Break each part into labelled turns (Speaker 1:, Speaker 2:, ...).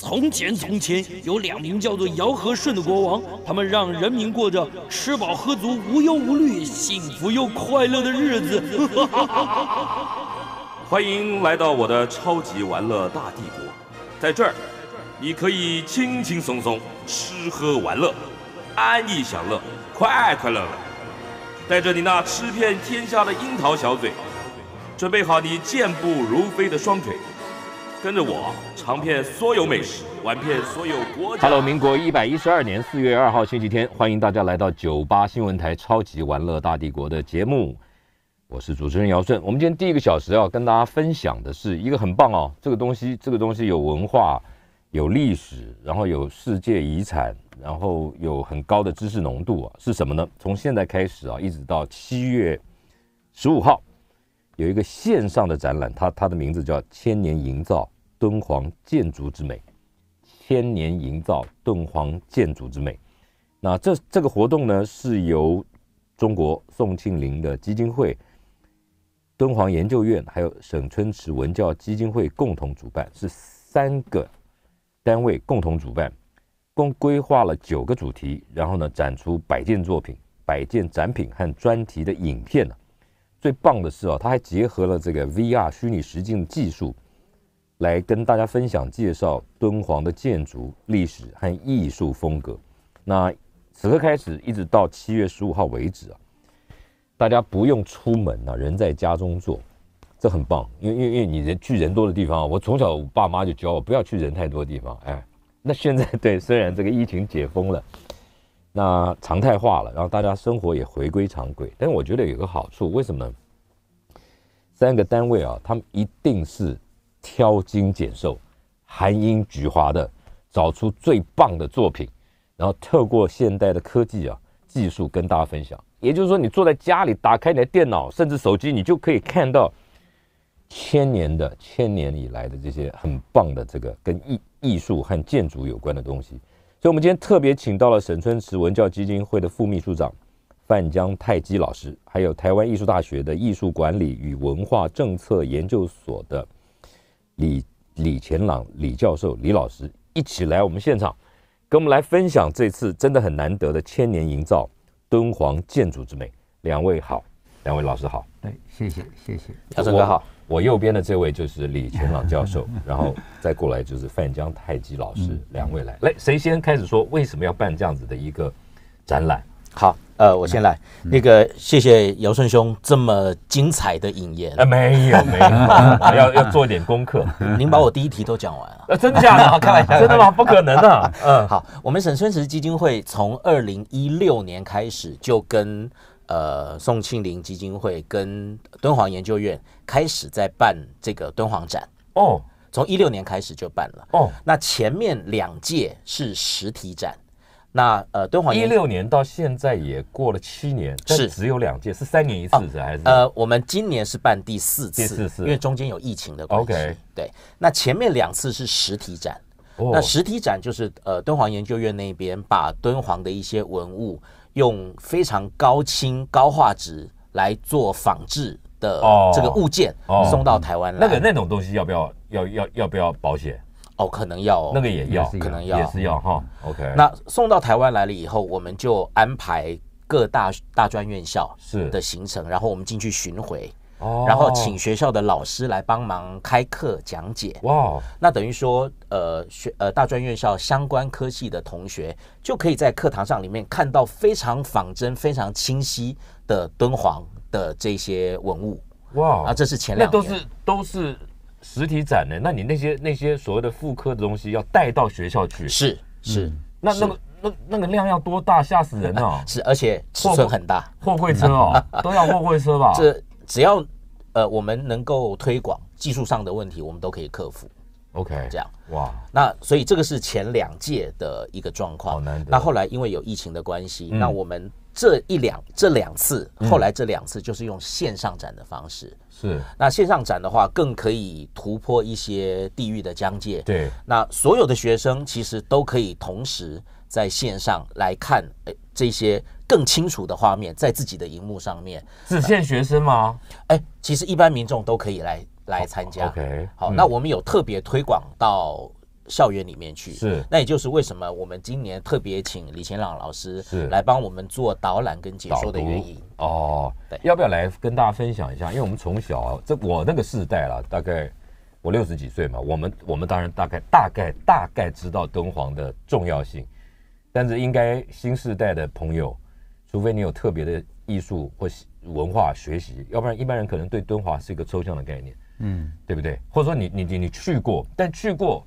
Speaker 1: 从前，从前有两名叫做尧和舜的国王，他们让人民过着吃饱喝足、无忧无虑、幸福又快乐的日子。
Speaker 2: 欢迎来到我的超级玩乐大帝国，在这儿，你可以轻轻松松吃喝玩乐，安逸享乐，快快乐乐。带着你那吃遍天下的樱桃小嘴，准备好你健步如飞的双腿。跟着我尝遍所有美食，玩遍所有国家。
Speaker 3: Hello，民国一百一十二年四月二号星期天，欢迎大家来到九八新闻台《超级玩乐大帝国》的节目，我是主持人姚顺。我们今天第一个小时要跟大家分享的是一个很棒哦，这个东西，这个东西有文化、有历史，然后有世界遗产，然后有很高的知识浓度啊，是什么呢？从现在开始啊，一直到七月十五号。有一个线上的展览，它它的名字叫“千年营造敦煌建筑之美”。千年营造敦煌建筑之美。那这这个活动呢，是由中国宋庆龄的基金会、敦煌研究院还有沈春池文教基金会共同主办，是三个单位共同主办，共规划了九个主题，然后呢，展出百件作品、百件展品和专题的影片呢。最棒的是啊，它还结合了这个 VR 虚拟实境技术，来跟大家分享介绍敦煌的建筑历史和艺术风格。那此刻开始一直到七月十五号为止啊，大家不用出门啊，人在家中做，这很棒。因为因为因为你人去人多的地方，我从小我爸妈就教我不要去人太多的地方。哎，那现在对，虽然这个疫情解封了。那常态化了，然后大家生活也回归常轨。但我觉得有个好处，为什么？三个单位啊，他们一定是挑精拣瘦、含英举华的，找出最棒的作品，然后透过现代的科技啊技术跟大家分享。也就是说，你坐在家里，打开你的电脑，甚至手机，你就可以看到千年的、千年以来的这些很棒的这个跟艺艺术和建筑有关的东西。所以，我们今天特别请到了沈春池文教基金会的副秘书长范江泰基老师，还有台湾艺术大学的艺术管理与文化政策研究所的李李乾朗李教授李老师，一起来我们现场，跟我们来分享这次真的很难得的千年营造敦煌建筑之美。两位好，两位老师好。
Speaker 4: 对，谢谢谢谢，
Speaker 3: 姚生哥好。我右边的这位就是李全朗教授，然后再过来就是范江太极老师，两位来，来谁先开始说为什么要办这样子的一个展览？
Speaker 5: 好，呃，我先来。那个，谢谢姚顺兄这么精彩的引言。
Speaker 3: 呃，没有没有，要要做一点功课。
Speaker 5: 您把我第一题都讲完了，
Speaker 3: 呃，真的假的？开玩笑，真的吗？不可能的。
Speaker 5: 嗯，好，我们沈春池基金会从二零一六年开始就跟。呃，宋庆龄基金会跟敦煌研究院开始在办这个敦煌展。哦，从一六年开始就办了。哦。那前面两届是实体展，那呃，敦煌
Speaker 3: 一六年到现在也过了七年，是。只有两届，是三年一次是还是？
Speaker 5: 呃，我们今年是办第四次，第四次，因为中间有疫情的关系。对，那前面两次是实体展，那实体展就是呃，敦煌研究院那边把敦煌的一些文物。用非常高清高画质来做仿制的这个物件送到台湾来，
Speaker 3: 那个那种东西要不要要要要不要保险？
Speaker 5: 哦，可能要，
Speaker 3: 那个也要，
Speaker 5: 可能要
Speaker 3: 也是要哈。OK，
Speaker 5: 那送到台湾来了以后，我们就安排各大大专院校是的行程，然后我们进去巡回。然后请学校的老师来帮忙开课讲解。哇，那等于说，呃，学呃大专院校相关科系的同学就可以在课堂上里面看到非常仿真、非常清晰的敦煌的这些文物。哇，啊，这是前两
Speaker 3: 年都是都是实体展的。那你那些那些所谓的复刻的东西要带到学校去？
Speaker 5: 是是，
Speaker 3: 那那个那那个量要多大？吓死人了！
Speaker 5: 是，而且尺寸很大，
Speaker 3: 货柜车哦，都要货柜车吧？
Speaker 5: 这。只要，呃，我们能够推广技术上的问题，我们都可以克服。
Speaker 3: OK，
Speaker 5: 这样哇，那所以这个是前两届的一个状况。那后来因为有疫情的关系，那我们这一两这两次，后来这两次就是用线上展的方式。
Speaker 3: 是，
Speaker 5: 那线上展的话，更可以突破一些地域的疆界。
Speaker 3: 对，
Speaker 5: 那所有的学生其实都可以同时在线上来看，诶，这些。更清楚的画面在自己的荧幕上面，
Speaker 3: 只限学生吗？
Speaker 5: 哎，其实一般民众都可以来来参加。
Speaker 3: OK，
Speaker 5: 好，那我们有特别推广到校园里面去。
Speaker 3: 是，
Speaker 5: 那也就是为什么我们今年特别请李前朗老师
Speaker 3: 是
Speaker 5: 来帮我们做导览跟解说的原因。
Speaker 3: 哦，对，要不要来跟大家分享一下？因为我们从小，这我那个世代了，大概我六十几岁嘛，我们我们当然大概大概大概知道敦煌的重要性，但是应该新时代的朋友，除非你有特别的艺术或文化学习，要不然一般人可能对敦煌是一个抽象的概念。嗯，对不对？或者说你你你你去过，但去过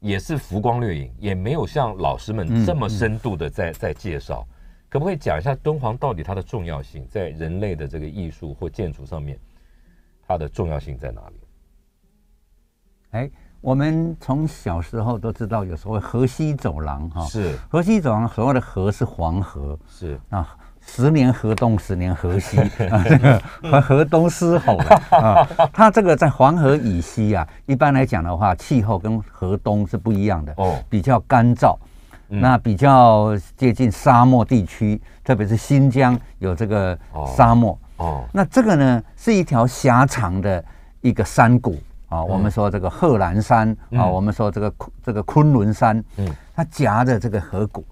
Speaker 3: 也是浮光掠影，也没有像老师们这么深度的在在介绍。可不可以讲一下敦煌到底它的重要性，在人类的这个艺术或建筑上面，它的重要性在哪里？
Speaker 4: 哎，我们从小时候都知道有所谓河西走廊哈，
Speaker 3: 是。
Speaker 4: 河西走廊，所谓的河是黄河，
Speaker 3: 是。
Speaker 4: 啊。十年河东，十年河西。啊，这个河河东狮吼啊，它这个在黄河以西啊，一般来讲的话，气候跟河东是不一样的哦，比较干燥，那比较接近沙漠地区，特别是新疆有这个沙漠。哦。那这个呢，是一条狭长的一个山谷啊，我们说这个贺兰山啊，我们说这个这个昆仑山，嗯，它夹着这个河谷，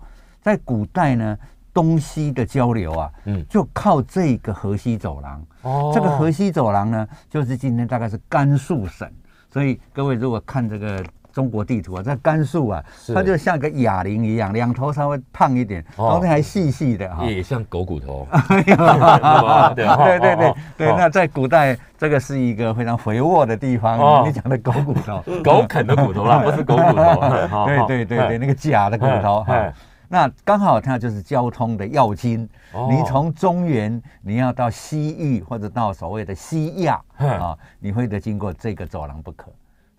Speaker 4: 在古代呢。东西的交流啊，嗯，就靠这个河西走廊。哦，这个河西走廊呢，就是今天大概是甘肃省。所以各位如果看这个中国地图啊，在甘肃啊，它就像个哑铃一样，两头稍微胖一点，中间还细细的
Speaker 3: 哈，也像狗骨头。
Speaker 4: 对对对对，那在古代，这个是一个非常肥沃的地方。你讲的狗骨头，
Speaker 3: 狗啃的骨头啦，不是狗骨头。
Speaker 4: 对对对对，那个假的骨头哈。那刚好它就是交通的要津，你从中原你要到西域或者到所谓的西亚啊，你会得经过这个走廊不可。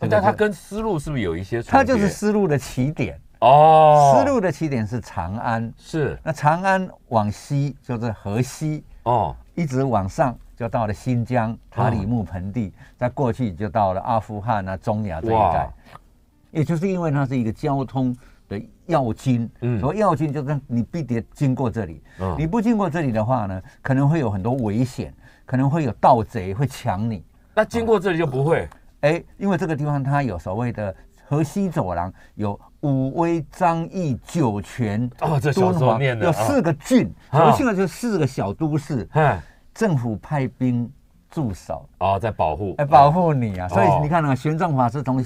Speaker 3: 但它跟丝路是不是有一些？
Speaker 4: 它就是丝路的起点哦。丝路的起点是长安，
Speaker 3: 是
Speaker 4: 那长安往西就是河西哦，一直往上就到了新疆塔里木盆地，在过去就到了阿富汗啊、中亚这一带。也就是因为它是一个交通。的要经，嗯，所谓要经就是你必得经过这里，嗯，你不经过这里的话呢，可能会有很多危险，可能会有盗贼会抢你。
Speaker 3: 那经过这里就不会，
Speaker 4: 哎，因为这个地方它有所谓的河西走廊，有武威、张掖、酒泉，
Speaker 3: 哦，这小时候念的，
Speaker 4: 有四个郡，所现在就四个小都市，政府派兵驻守，
Speaker 3: 哦，在保护，
Speaker 4: 哎，保护你啊，所以你看啊，玄奘法师从。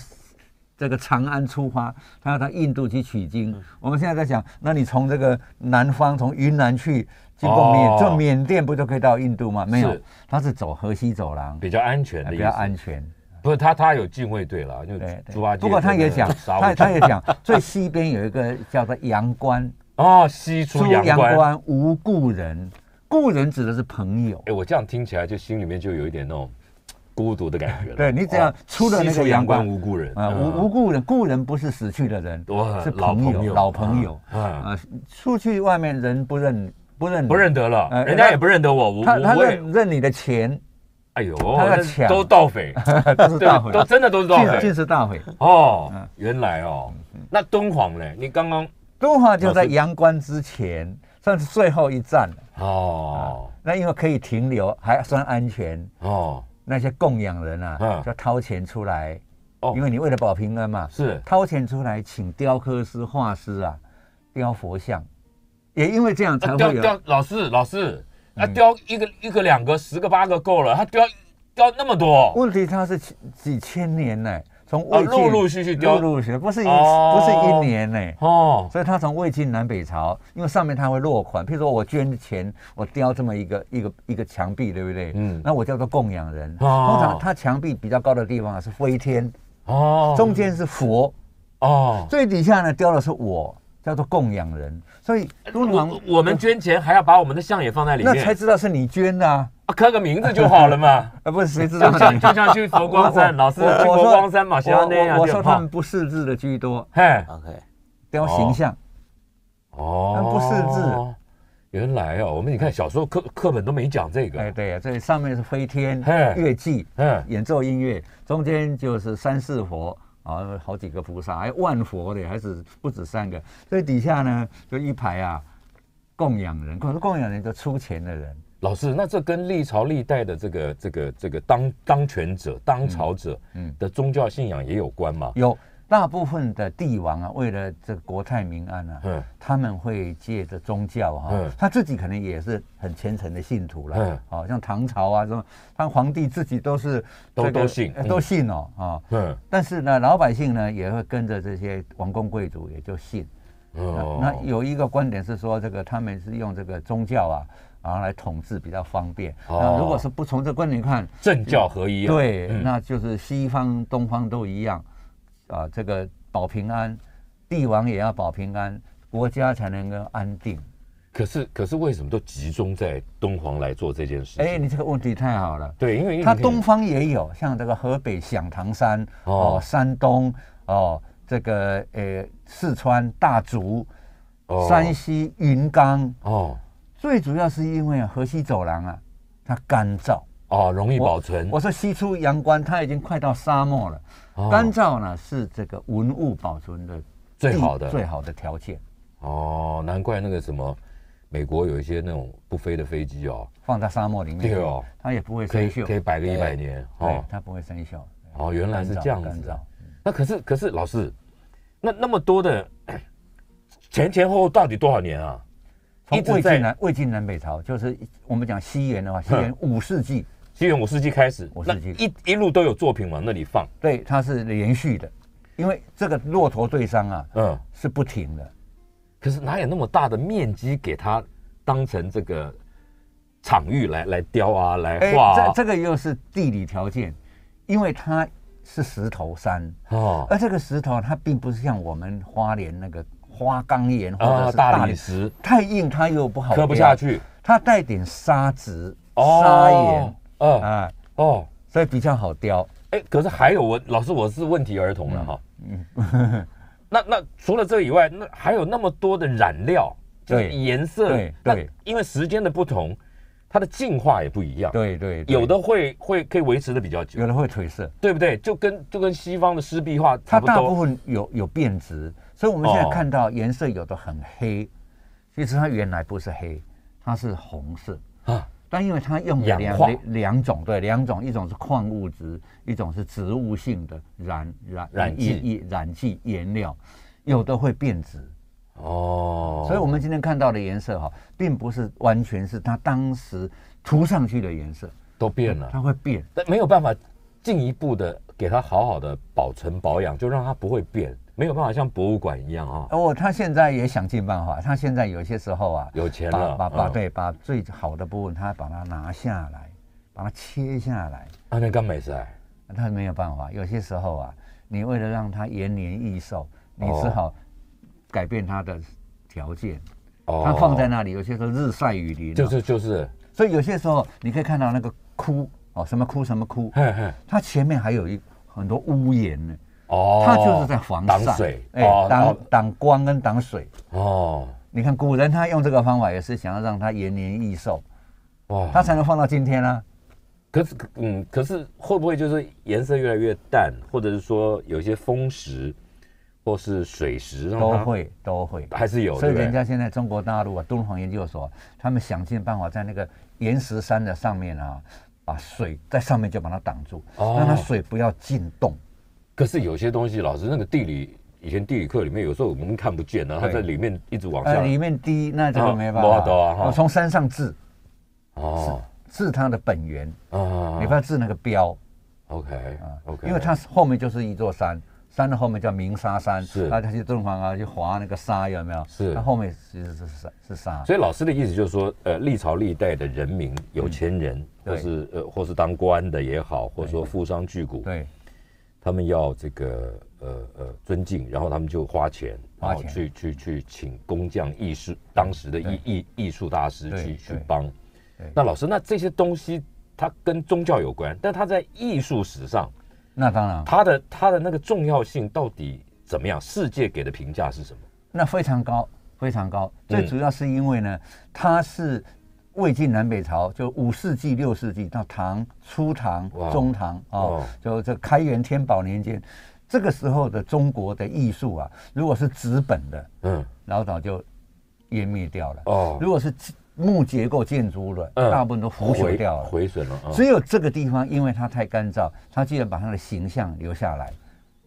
Speaker 4: 这个长安出发，他要到印度去取经。我们现在在讲，那你从这个南方，从云南去，经过缅，就缅甸不就可以到印度吗？没有，他是走河西走廊，
Speaker 3: 比较安全，
Speaker 4: 比较安全。
Speaker 3: 不是他，他有禁卫队了，就猪八戒。
Speaker 4: 不过他也讲，他他也讲，最西边有一个叫做阳关
Speaker 3: 哦，西出阳关
Speaker 4: 无故人，故人指的是朋友。
Speaker 3: 哎，我这样听起来就心里面就有一点那种。孤独的感觉。
Speaker 4: 对你只要出了那个
Speaker 3: 阳关无故人
Speaker 4: 啊，无无故人，故人不是死去的人，是朋友，老朋友啊。出去外面人不认不认
Speaker 3: 不认得了，人家也不认得我。
Speaker 4: 他他认认你的钱，
Speaker 3: 哎呦，都盗匪，
Speaker 4: 都是盗匪，
Speaker 3: 都真的都是盗匪，
Speaker 4: 尽是盗匪。
Speaker 3: 哦，原来哦，那敦煌呢？你刚刚
Speaker 4: 敦煌就在阳关之前，算是最后一站。哦。那因为可以停留，还算安全。哦。那些供养人啊，就掏钱出来，哦，因为你为了保平安嘛，
Speaker 3: 是。
Speaker 4: 掏钱出来请雕刻师、画师啊，雕佛像，也因为这样才会有。
Speaker 3: 雕老师，老师，那雕一个一个两个十个八个够了，他雕雕那么多，
Speaker 4: 问题他是几几千年呢？从魏晋陆
Speaker 3: 陆续续雕，
Speaker 4: 陆陆续续不是一不是一年呢哦，所以他从魏晋南北朝，因为上面他会落款，譬如说我捐钱，我雕这么一个一个一个墙壁，对不对？嗯，那我叫做供养人。通常他墙壁比较高的地方是飞天哦，中间是佛哦，最底下呢雕的是我，叫做供养人。所以
Speaker 3: 我我们捐钱还要把我们的像也放在里面，
Speaker 4: 那才知道是你捐的。
Speaker 3: 啊，刻个名字就好了嘛！
Speaker 4: 啊，不是谁知道？
Speaker 3: 就像就像去佛光山，老师去佛光山嘛，像那样
Speaker 4: 我说他们不识字的居多。嘿，OK，雕形象。哦，不识字。
Speaker 3: 原来哦，我们你看小时候课课本都没讲这个。
Speaker 4: 哎，对呀，这上面是飞天乐伎，演奏音乐，中间就是三世佛啊，好几个菩萨，还万佛的，还是不止三个。所以底下呢，就一排啊，供养人，可是供养人就出钱的人。
Speaker 3: 老师，那这跟历朝历代的这个这个这个当当权者、当朝者的宗教信仰也有关吗？
Speaker 4: 有，大部分的帝王啊，为了这国泰民安啊，嗯，他们会借着宗教哈，他自己可能也是很虔诚的信徒了，嗯，好像唐朝啊，什么，他皇帝自己都是
Speaker 3: 都都信，
Speaker 4: 都信哦，啊，嗯，但是呢，老百姓呢也会跟着这些王公贵族也就信，哦，那有一个观点是说，这个他们是用这个宗教啊，然后来统治比较方便，那，如果是不从这观点看，
Speaker 3: 政教合一，
Speaker 4: 对，那就是西方东方都一样。啊，这个保平安，帝王也要保平安，国家才能够安定。
Speaker 3: 可是，可是为什么都集中在敦煌来做这件事？
Speaker 4: 哎，你这个问题太好了。
Speaker 3: 对，因为
Speaker 4: 它东方也有，像这个河北响堂山哦，山东哦，这个呃四川大竹，山西云冈哦，最主要是因为河西走廊啊，它干燥
Speaker 3: 哦，容易保存。
Speaker 4: 我说西出阳关，它已经快到沙漠了。干燥呢是这个文物保存的
Speaker 3: 最好的
Speaker 4: 最好的条件。
Speaker 3: 哦，难怪那个什么，美国有一些那种不飞的飞机哦，
Speaker 4: 放在沙漠里面，
Speaker 3: 对哦，
Speaker 4: 它也不会生锈，
Speaker 3: 可以摆个一百年，
Speaker 4: 哦，它不会生锈。
Speaker 3: 哦，原来是这样子。那可是可是老师，那那么多的 前前后后到底多少年啊？
Speaker 4: 从魏晋南魏晋南北朝，就是我们讲西元的话，西元 五世纪。
Speaker 3: 西元五世纪开始，
Speaker 4: 五世纪
Speaker 3: 一一路都有作品往那里放。
Speaker 4: 对，它是连续的，因为这个骆驼对山啊，嗯，是不停的。
Speaker 3: 可是哪有那么大的面积给它当成这个场域来来雕啊，来画？
Speaker 4: 这这个又是地理条件，因为它是石头山。哦，而这个石头它并不是像我们花莲那个花岗岩或者是大理石，太硬它又不好
Speaker 3: 刻不下去，
Speaker 4: 它带点沙质、沙岩。哦啊哦，所以比较好雕。
Speaker 3: 哎，可是还有我老师，我是问题儿童了哈。嗯，那那除了这以外，那还有那么多的染料，对颜色，
Speaker 4: 对对，
Speaker 3: 因为时间的不同，它的进化也不一样。
Speaker 4: 对对，
Speaker 3: 有的会会可以维持的比较久，
Speaker 4: 有的会褪色，
Speaker 3: 对不对？就跟就跟西方的湿壁画差不
Speaker 4: 多，它大部分有有变质，所以我们现在看到颜色有的很黑，其实它原来不是黑，它是红色啊。但因为它用两两种，对两种，一种是矿物质，一种是植物性的染染
Speaker 3: 染剂
Speaker 4: 染剂颜料，有的会变质。哦。所以我们今天看到的颜色哈，并不是完全是它当时涂上去的颜色，
Speaker 3: 都变了，
Speaker 4: 它会变，
Speaker 3: 但没有办法进一步的给它好好的保存保养，就让它不会变。没有办法像博物馆一样啊！
Speaker 4: 哦，他现在也想尽办法。他现在有些时候啊，
Speaker 3: 有钱了，
Speaker 4: 把把对，把最好的部分他把它拿下来，把它切下来。
Speaker 3: 啊，那刚没事。
Speaker 4: 他没有办法。有些时候啊，你为了让它延年益寿，你只好改变它的条件。哦。它放在那里，有些时候日晒雨淋。
Speaker 3: 就是就是。
Speaker 4: 所以有些时候你可以看到那个窟哦，什么窟什么窟，它前面还有一很多屋檐呢。哦，它就是在防
Speaker 3: 晒，哎，
Speaker 4: 挡挡光跟挡水。哦，你看古人他用这个方法也是想要让它延年益寿，哇，它才能放到今天呢。
Speaker 3: 可是，嗯，可是会不会就是颜色越来越淡，或者是说有些风蚀，或是水蚀，
Speaker 4: 都会都会
Speaker 3: 还是有。
Speaker 4: 所以人家现在中国大陆啊，敦煌研究所，他们想尽办法在那个岩石山的上面啊，把水在上面就把它挡住，让它水不要进洞。
Speaker 3: 可是有些东西，老师那个地理以前地理课里面有时候我们看不见呢，它在里面一直往下，
Speaker 4: 里面低，那这个没办法。我从山上治，哦，治它的本源啊，你不要治那个标。
Speaker 3: OK 啊，OK，
Speaker 4: 因为它后面就是一座山，山的后面叫鸣沙山，是啊，他去敦煌啊，去划那个沙，有没有？是，它后面其实是沙，是沙。
Speaker 3: 所以老师的意思就是说，呃，历朝历代的人民、有钱人，或是呃，或是当官的也好，或者说富商巨贾，
Speaker 4: 对。
Speaker 3: 他们要这个呃呃尊敬，然后他们就花钱，然后去去去请工匠、艺术当时的艺艺艺术大师去去帮。那老师，那这些东西它跟宗教有关，但它在艺术史上，
Speaker 4: 那当然，
Speaker 3: 它的它的那个重要性到底怎么样？世界给的评价是什么？
Speaker 4: 那非常高，非常高。最主要是因为呢，它是。魏晋南北朝就五世纪、六世纪到唐、初唐、中唐啊，就这开元天宝年间，这个时候的中国的艺术啊，如果是纸本的，嗯，老早就湮灭掉了。哦，如果是木结构建筑的，大部分都腐朽掉了，
Speaker 3: 毁损了。
Speaker 4: 只有这个地方，因为它太干燥，它居然把它的形象留下来。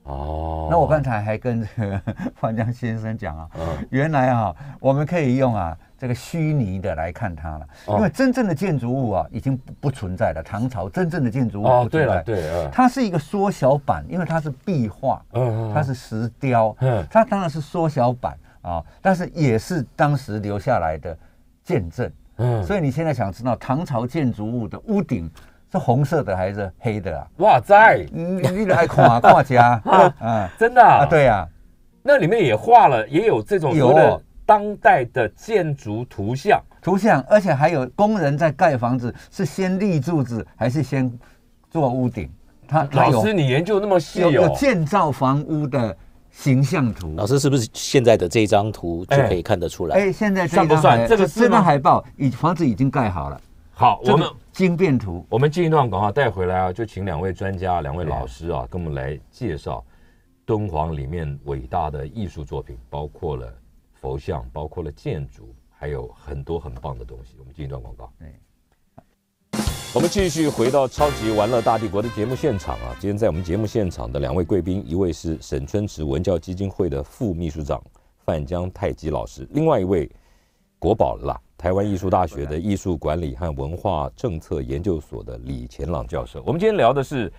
Speaker 4: 哦，那我刚才还跟这 个范江先生讲啊，原来啊，我们可以用啊这个虚拟的来看它了，因为真正的建筑物啊已经不不存在了。唐朝真正的建筑物哦，
Speaker 3: 对了，对，
Speaker 4: 它是一个缩小版，因为它是壁画，嗯，它是石雕，嗯，它当然是缩小版啊，但是也是当时留下来的见证，嗯，所以你现在想知道唐朝建筑物的屋顶。是红色的还是黑的啊？
Speaker 3: 哇塞！
Speaker 4: 你你来看看家
Speaker 3: 啊，真的啊？
Speaker 4: 对呀，
Speaker 3: 那里面也画了，也有这种有当代的建筑图像，
Speaker 4: 图像，而且还有工人在盖房子，是先立柱子还是先做屋顶？
Speaker 3: 他老师，你研究那么细
Speaker 4: 哦？有建造房屋的形象图。
Speaker 5: 老师是不是现在的这张图就可以看得出来？
Speaker 4: 哎，现在
Speaker 3: 算不算？这个
Speaker 4: 这张海报，已房子已经盖好了。
Speaker 3: 好，我们。
Speaker 4: 经变图，
Speaker 3: 我们进一段广告带回来啊，就请两位专家、两位老师啊，跟我们来介绍敦煌里面伟大的艺术作品，包括了佛像，包括了建筑，还有很多很棒的东西。我们进一段广告。我们继续回到《超级玩乐大帝国》的节目现场啊，今天在我们节目现场的两位贵宾，一位是沈春池文教基金会的副秘书长范江太极老师，另外一位国宝啦。台湾艺术大学的艺术管理和文化政策研究所的李乾朗教授，我们今天聊的是，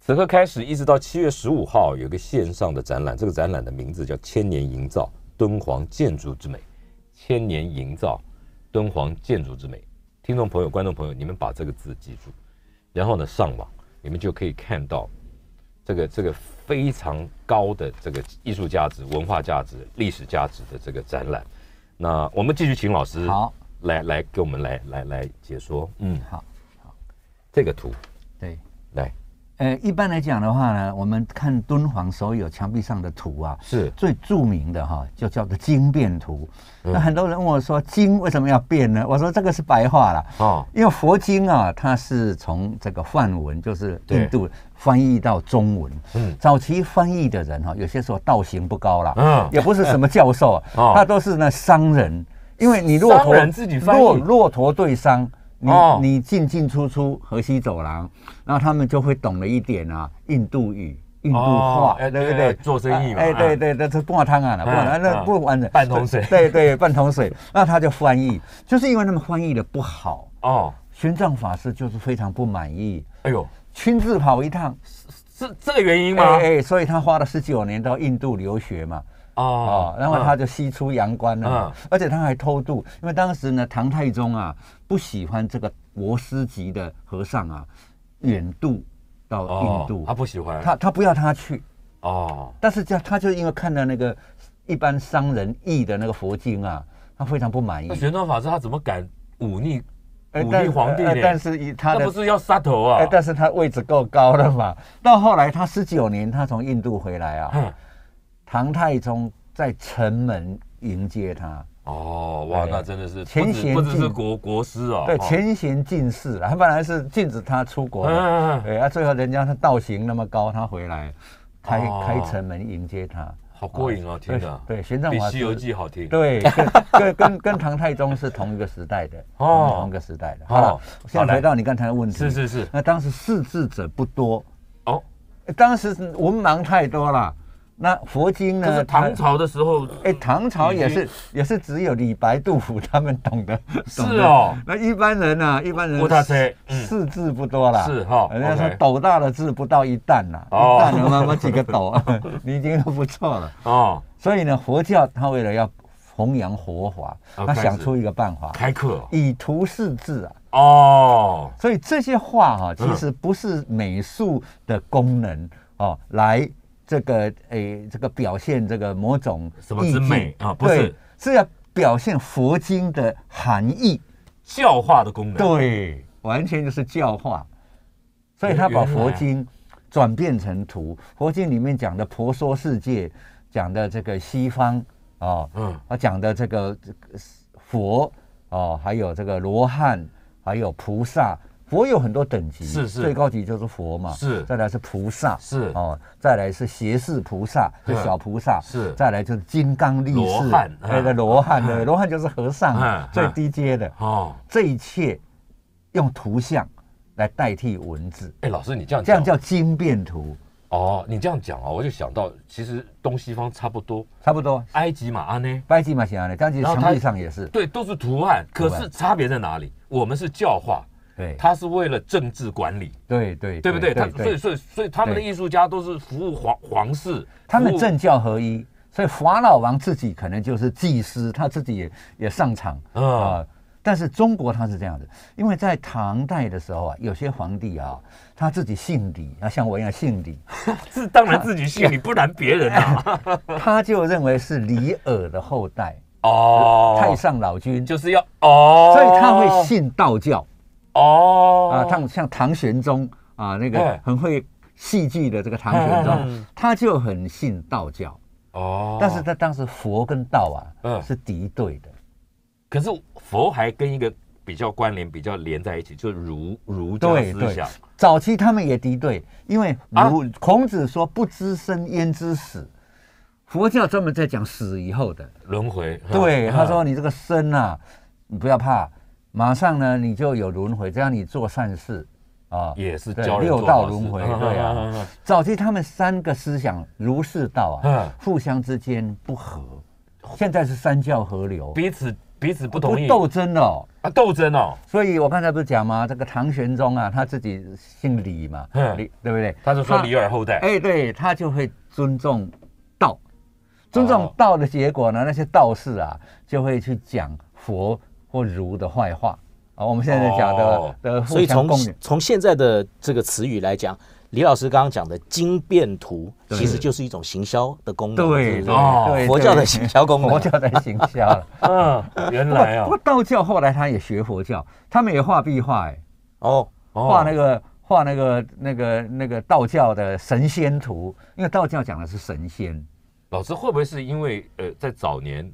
Speaker 3: 此刻开始一直到七月十五号有个线上的展览，这个展览的名字叫《千年营造敦煌建筑之美》，千年营造敦煌建筑之美。听众朋友、观众朋友，你们把这个字记住，然后呢上网，你们就可以看到这个这个非常高的这个艺术价值、文化价值、历史价值的这个展览。那我们继续请老师
Speaker 4: 好
Speaker 3: 来来给我们来来来解说。
Speaker 4: 嗯，好，好，
Speaker 3: 这个图，
Speaker 4: 对，
Speaker 3: 来，
Speaker 4: 呃，一般来讲的话呢，我们看敦煌所有墙壁上的图啊，
Speaker 3: 是。
Speaker 4: 最著名的哈，就叫做经变图。那很多人问我说，经为什么要变呢？我说这个是白话了哦，因为佛经啊，它是从这个梵文，就是印度。翻译到中文，嗯，早期翻译的人哈，有些时候道行不高了，嗯，也不是什么教授，他都是那商人，因为你骆驼
Speaker 3: 自己翻译，
Speaker 4: 骆驼对商，你你进进出出河西走廊，然后他们就会懂了一点啊，印度语、印度话，
Speaker 3: 哎，对对对？做生意嘛，哎，
Speaker 4: 对对对，这不汤啊，不那不完整，
Speaker 3: 半桶水，
Speaker 4: 对对，半桶水，那他就翻译，就是因为他们翻译的不好哦，玄奘法师就是非常不满意，哎呦。亲自跑一趟，
Speaker 3: 是这个原因吗？
Speaker 4: 哎，所以他花了十九年到印度留学嘛。哦，然后他就西出阳关了，而且他还偷渡，因为当时呢，唐太宗啊不喜欢这个国师级的和尚啊远渡到印度，
Speaker 3: 他不喜欢，
Speaker 4: 他他不要他去。哦，但是这他就因为看到那个一般商人译的那个佛经啊，他非常不满意。
Speaker 3: 那玄奘法师他怎么敢忤逆？武力皇帝，
Speaker 4: 但是以他
Speaker 3: 的不是要杀头啊？
Speaker 4: 但是他位置够高了嘛。到后来他十九年，他从印度回来啊，唐太宗在城门迎接他。
Speaker 3: 哦，哇，那真的是前贤，不只是国国师啊，
Speaker 4: 对，前贤进士他本来是禁止他出国的，对啊，最后人家他道行那么高，他回来开开城门迎接他。
Speaker 3: 好过瘾哦，听着，
Speaker 4: 对，玄奘法
Speaker 3: 师《西游记》好听，
Speaker 4: 对，跟跟跟唐太宗是同一个时代的，哦，同一个时代的。好了，现在回到你刚才的问题，
Speaker 3: 是是是，
Speaker 4: 那当时识字者不多，哦，当时文盲太多了。那佛经呢？
Speaker 3: 是唐朝的时候，
Speaker 4: 哎，唐朝也是也是只有李白、杜甫他们懂得。
Speaker 3: 是哦，
Speaker 4: 那一般人呢？一般人识字不多啦。
Speaker 3: 是哈，
Speaker 4: 人家说斗大的字不到一担呐，一担有那么几个斗 你已经不错了。哦，所以呢，佛教他为了要弘扬佛法，他想出一个办法，
Speaker 3: 开课
Speaker 4: 以图示字啊。哦，所以这些画哈，其实不是美术的功能哦，来。这个诶，这个表现这个某种
Speaker 3: 什么之美啊？不是，
Speaker 4: 是要表现佛经的含义，
Speaker 3: 教化的功能。
Speaker 4: 对，完全就是教化。所以他把佛经转变成图。佛经里面讲的婆娑世界，讲的这个西方啊，嗯，他讲的这个佛哦，还有这个罗汉，还有菩萨。佛有很多等级，
Speaker 3: 是是，
Speaker 4: 最高级就是佛嘛，
Speaker 3: 是，
Speaker 4: 再来是菩萨，
Speaker 3: 是。哦，
Speaker 4: 再来是胁侍菩萨，是小菩萨，
Speaker 3: 是，
Speaker 4: 再来就是金刚力士，罗汉，那个罗汉的罗汉就是和尚，最低阶的。哦，这一切用图像来代替文字。
Speaker 3: 哎，老师你这样
Speaker 4: 这样叫经变图。
Speaker 3: 哦，你这样讲啊，我就想到其实东西方差不多，
Speaker 4: 差不多。
Speaker 3: 埃及马，安呢？
Speaker 4: 埃及嘛，是安呢。埃及墙壁上也是，
Speaker 3: 对，都是图案。可是差别在哪里？我们是教化，
Speaker 4: 对，
Speaker 3: 他是为了政治管理，
Speaker 4: 对对
Speaker 3: 对不对？他所以所以所以他们的艺术家都是服务皇皇室，
Speaker 4: 他们政教合一。所以法老王自己可能就是祭司，他自己也也上场啊。但是中国他是这样子，因为在唐代的时候啊，有些皇帝啊，他自己姓李，啊，像我一样姓李，
Speaker 3: 是当然自己姓李，不然别人啊，
Speaker 4: 他就认为是李耳的后代哦，太上老君。
Speaker 3: 就是要哦，
Speaker 4: 所以他会信道教哦。啊，像像唐玄宗啊，那个很会戏剧的这个唐玄宗，他就很信道教。哦，但是他当时佛跟道啊是敌对的。
Speaker 3: 可是佛还跟一个比较关联、比较连在一起，就是儒儒家思想。
Speaker 4: 早期他们也敌对，因为儒孔子说“不知生焉知死”，佛教专门在讲死以后的。
Speaker 3: 轮回。
Speaker 4: 对，他说：“你这个生啊，你不要怕，马上呢你就有轮回，只要你做善事
Speaker 3: 啊，也是
Speaker 4: 六道轮回。”对啊，早期他们三个思想儒释道啊，互相之间不和，现在是三教合流，
Speaker 3: 彼此。彼此不同意。
Speaker 4: 斗争哦。
Speaker 3: 啊斗争哦，
Speaker 4: 所以我刚才不是讲吗？这个唐玄宗啊，他自己姓李嘛，李对不对？
Speaker 3: 他是说李耳后代，
Speaker 4: 哎，对他就会尊重道，尊重道的结果呢，那些道士啊就会去讲佛或儒的坏话啊。我们现在讲的的，
Speaker 5: 所以从从现在的这个词语来讲。李老师刚刚讲的经变图，其实就是一种行销的功能，
Speaker 4: 对
Speaker 5: 对，佛教的行销功能，
Speaker 4: 佛教的行销。
Speaker 3: 嗯，原来啊，
Speaker 4: 不过道教后来他也学佛教，他们也画壁画，哎，哦，画那个画那个那个那个道教的神仙图，因为道教讲的是神仙。
Speaker 3: 老师会不会是因为呃，在早年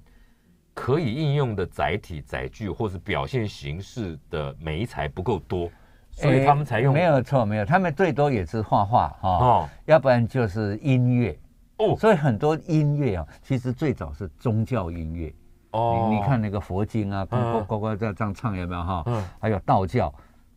Speaker 3: 可以应用的载体、载具或是表现形式的媒材不够多？所以他们才用
Speaker 4: 没有错，没有，他们最多也是画画哈，要不然就是音乐哦。所以很多音乐啊，其实最早是宗教音乐哦。你你看那个佛经啊，呱呱呱这样这样唱有没有哈？嗯。还有道教，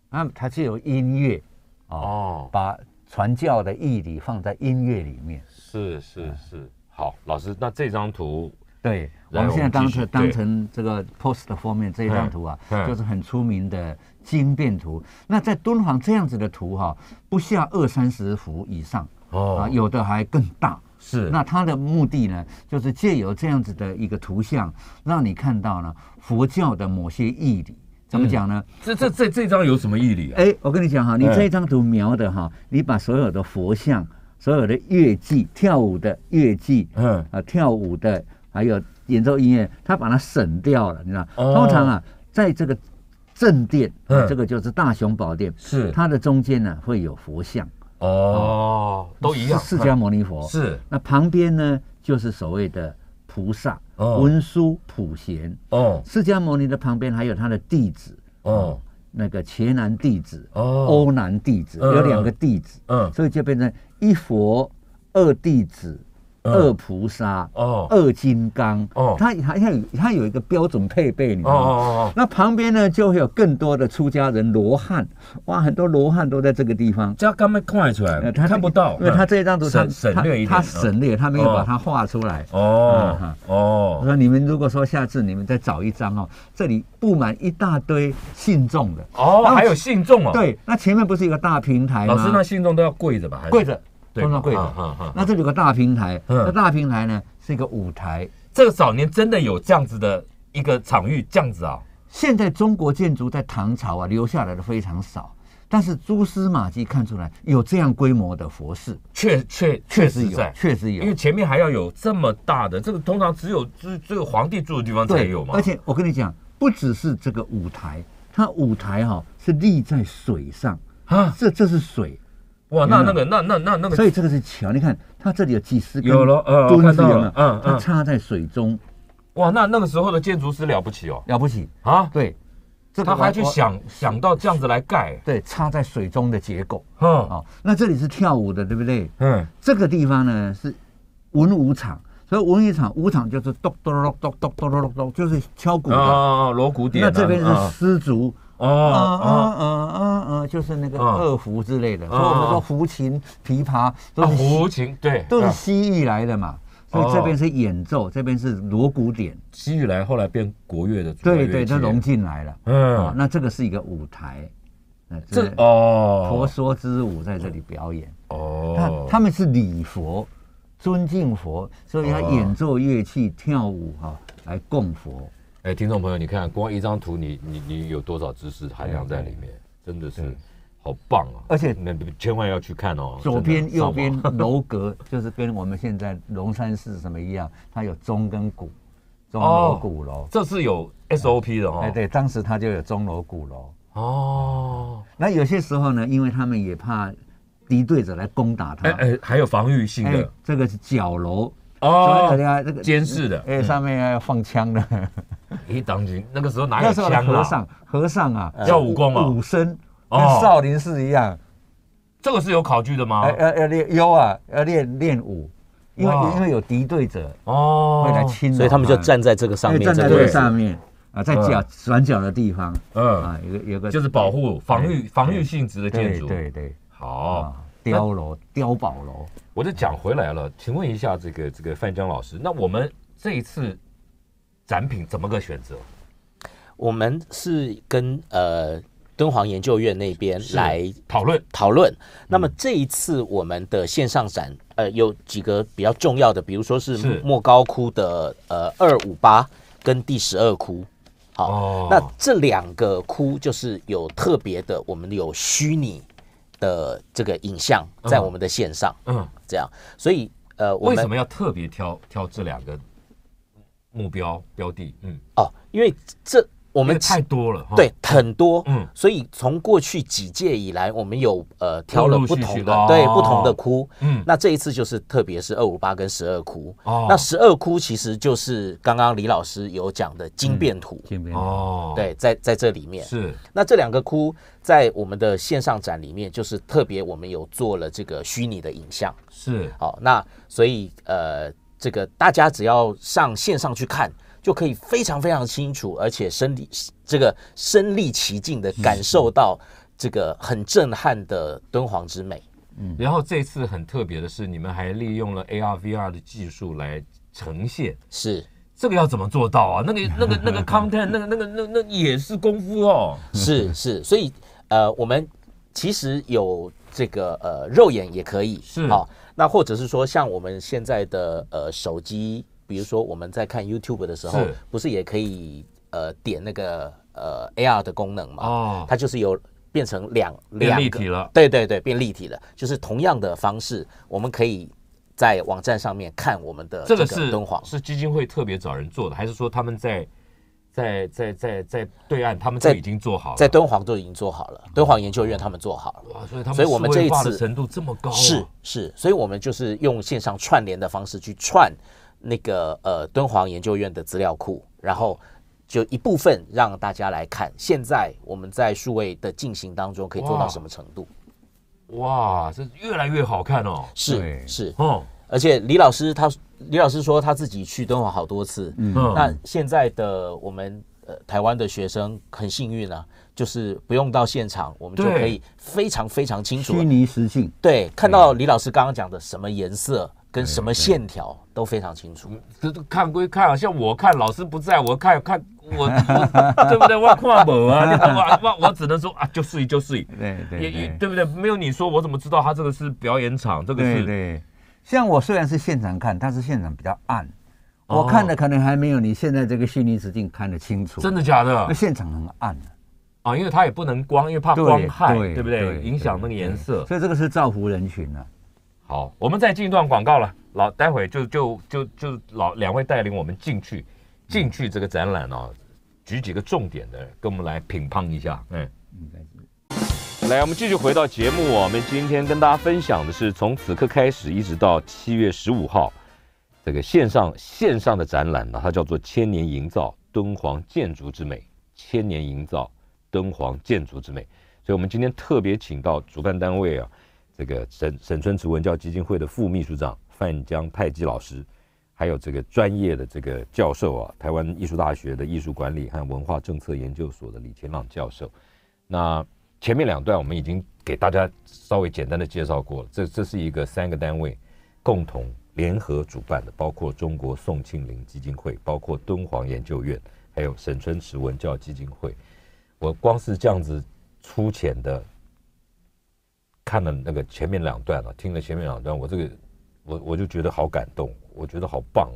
Speaker 4: 那它就有音乐哦，把传教的义理放在音乐里面。
Speaker 3: 是是是，好，老师，那这张图。
Speaker 4: 对，我们现在当成当成这个 post 的封面这一张图啊，就是很出名的经变图。那在敦煌这样子的图哈，不下二三十幅以上哦，啊，有的还更大。
Speaker 3: 是，
Speaker 4: 那它的目的呢，就是借由这样子的一个图像，让你看到呢佛教的某些义理。怎么讲呢？
Speaker 3: 这这这这张有什么义理啊？
Speaker 4: 哎，我跟你讲哈，你这一张图描的哈，你把所有的佛像、所有的乐伎、跳舞的乐伎，嗯啊，跳舞的。还有演奏音乐，他把它省掉了，你知道？通常啊，在这个正殿，这个就是大雄宝殿，
Speaker 3: 是。
Speaker 4: 它的中间呢会有佛像。
Speaker 3: 哦，都一样，
Speaker 4: 释迦牟尼佛。
Speaker 3: 是。
Speaker 4: 那旁边呢就是所谓的菩萨文殊普贤。哦，释迦牟尼的旁边还有他的弟子哦，那个伽南弟子哦，欧南弟子有两个弟子，嗯，所以就变成一佛二弟子。二菩萨哦，二金刚哦，它它它有它有一个标准配备，你知道吗？哦哦哦。那旁边呢，就会有更多的出家人罗汉，哇，很多罗汉都在这个地方。
Speaker 3: 这刚没看出来，他看不到，
Speaker 4: 因为他这一张图
Speaker 3: 省省略一点，
Speaker 4: 他省略，他没有把它画出来。哦哦。我说你们如果说下次你们再找一张哦，这里布满一大堆信众的
Speaker 3: 哦，还有信众哦。
Speaker 4: 对，那前面不是一个大平台吗？
Speaker 3: 老师，那信众都要跪着吧？
Speaker 4: 跪着。通常贵的，那这里有个大平台，那大平台呢是一个舞台。
Speaker 3: 这个早年真的有这样子的一个场域，这样子啊。
Speaker 4: 现在中国建筑在唐朝啊留下来的非常少，但是蛛丝马迹看出来有这样规模的佛寺，
Speaker 3: 确确确实有，
Speaker 4: 确实有。
Speaker 3: 因为前面还要有这么大的，这个通常只有只只有皇帝住的地方才有嘛。
Speaker 4: 而且我跟你讲，不只是这个舞台，它舞台哈是立在水上啊，这这是水。
Speaker 3: 哇，那那个，那那那那个，
Speaker 4: 所以这个是桥。你看，它这里有几十根
Speaker 3: 有了，呃，看到了，
Speaker 4: 嗯，它插在水中。
Speaker 3: 哇，那那个时候的建筑师了不起哦，
Speaker 4: 了不起啊！对，
Speaker 3: 他还去想想到这样子来盖，
Speaker 4: 对，插在水中的结构。嗯，啊，那这里是跳舞的，对不对？嗯，这个地方呢是文武场，所以文艺场、舞场就是咚咚咚咚咚咚咚咚，就是敲鼓的
Speaker 3: 啊，锣鼓点。
Speaker 4: 那这边是丝竹。哦哦哦哦哦，就是那个二胡之类的，所以我们说胡琴、琵琶
Speaker 3: 都是胡琴，对，
Speaker 4: 都是西域来的嘛。所以这边是演奏，这边是锣鼓点。
Speaker 3: 西域来，后来变国乐的。
Speaker 4: 对对，它融进来了。嗯，那这个是一个舞台。这哦，婆娑之舞在这里表演。哦，他他们是礼佛，尊敬佛，所以他演奏乐器、跳舞哈，来供佛。
Speaker 3: 哎，听众朋友，你看，光一张图，你你你有多少知识含量在里面？真的是。好棒啊！
Speaker 4: 而且
Speaker 3: 那千万要去看哦。
Speaker 4: 左边、右边 楼阁就是跟我们现在龙山寺什么一样，它有钟跟鼓，钟楼鼓楼。
Speaker 3: 这是有 SOP 的哦。哎，
Speaker 4: 对，当时它就有钟楼鼓楼。哦。那有些时候呢，因为他们也怕敌对者来攻打他，哎
Speaker 3: 哎，还有防御性的。
Speaker 4: 这个是角楼哦，
Speaker 3: 这个监视的，
Speaker 4: 哎，上面要放枪的。
Speaker 3: 一当军那个时候哪有枪啊？
Speaker 4: 和尚，和尚啊，
Speaker 3: 要武功啊，
Speaker 4: 武僧。跟少林寺一样，
Speaker 3: 这个是有考据的吗？
Speaker 4: 要要练有啊，要练练武，因为因为有敌对者哦，会来侵，
Speaker 5: 所以他们就站在这个上面，
Speaker 4: 站在这个上面啊，在角转角的地方，嗯。
Speaker 3: 啊，有个有个就是保护防御防御性质的建筑，
Speaker 4: 对对，
Speaker 3: 好，
Speaker 4: 碉楼碉堡楼，
Speaker 3: 我就讲回来了，请问一下这个这个范江老师，那我们这一次展品怎么个选择？
Speaker 5: 我们是跟呃。敦煌研究院那边来
Speaker 3: 讨论
Speaker 5: 讨论。那么这一次我们的线上展，呃，有几个比较重要的，比如说是莫高窟的呃二五八跟第十二窟。好，那这两个窟就是有特别的，我们有虚拟的这个影像在我们的线上。嗯，这样，所以呃，我
Speaker 3: 为什么要特别挑挑这两个目标标的？
Speaker 5: 嗯，哦，因为这。我们
Speaker 3: 太多了，
Speaker 5: 对，很多，嗯，所以从过去几届以来，我们有呃挑了不同的，对，不同的窟，嗯，那这一次就是特别是二五八跟十二窟，哦，那十二窟其实就是刚刚李老师有讲的经变图，
Speaker 4: 经变哦，
Speaker 5: 对，在在这里面。
Speaker 3: 是，
Speaker 5: 那这两个窟在我们的线上展里面，就是特别我们有做了这个虚拟的影像，
Speaker 3: 是，
Speaker 5: 好，那所以呃，这个大家只要上线上去看。就可以非常非常清楚，而且身体这个身历其境的感受到这个很震撼的敦煌之美。
Speaker 3: 嗯，然后这次很特别的是，你们还利用了 AR VR 的技术来呈现。
Speaker 5: 是
Speaker 3: 这个要怎么做到啊？那个 那个那个 content，那个那个那那也是功夫哦。
Speaker 5: 是是，所以呃，我们其实有这个呃肉眼也可以
Speaker 3: 是好，
Speaker 5: 那或者是说像我们现在的呃手机。比如说我们在看 YouTube 的时候，不是也可以呃点那个呃 AR 的功能嘛？哦，它就是有变成两
Speaker 3: 两立体了。
Speaker 5: 对对对，变立体了，就是同样的方式，我们可以在网站上面看我们的这个敦煌。
Speaker 3: 是基金会特别找人做的，还是说他们在在在在在对岸他们在已经做好了？
Speaker 5: 在敦煌都已经做好了，敦煌研究院他们做好了。哇，
Speaker 3: 所以他们所以我们这一次程度这么高，
Speaker 5: 是是，所以我们就是用线上串联的方式去串。那个呃，敦煌研究院的资料库，然后就一部分让大家来看，现在我们在数位的进行当中可以做到什么程度？
Speaker 3: 哇，这越来越好看哦！
Speaker 5: 是是哦，而且李老师他李老师说他自己去敦煌好多次，嗯，那现在的我们呃台湾的学生很幸运啊，就是不用到现场，我们就可以非常非常清楚
Speaker 4: 虚拟实境，
Speaker 5: 对，看到李老师刚刚讲的什么颜色。跟什么线条都非常清楚，
Speaker 3: 这看归看，像我看老师不在我看看 我，对不对？我看不啊，我 我我只能说啊，就睡就睡，
Speaker 4: 对对对，
Speaker 3: 对不对？没有你说，我怎么知道他这个是表演场？这个是
Speaker 4: 对。像我虽然是现场看，但是现场比较暗，我看的可能还没有你现在这个虚拟实境看得清楚。
Speaker 3: 真的假的？
Speaker 4: 那现场很暗
Speaker 3: 啊，因为它也不能光，因为怕光害，对不对？影响那个颜色。
Speaker 4: 所以这个是造福人群啊。
Speaker 3: 好，我们再进一段广告了。老，待会就就就就老两位带领我们进去，进去这个展览哦，举几个重点的，跟我们来品乓一下。嗯，应该是来，我们继续回到节目。我们今天跟大家分享的是从此刻开始一直到七月十五号，这个线上线上的展览呢，它叫做“千年营造敦煌建筑之美”，千年营造敦煌建筑之美。所以，我们今天特别请到主办单位啊。这个沈沈春池文教基金会的副秘书长范江太基老师，还有这个专业的这个教授啊，台湾艺术大学的艺术管理和文化政策研究所的李前朗教授。那前面两段我们已经给大家稍微简单的介绍过了，这这是一个三个单位共同联合主办的，包括中国宋庆龄基金会，包括敦煌研究院，还有沈春池文教基金会。我光是这样子粗浅的看了那个前面两段了，听了前面两段，我这个我我就觉得好感动，我觉得好棒。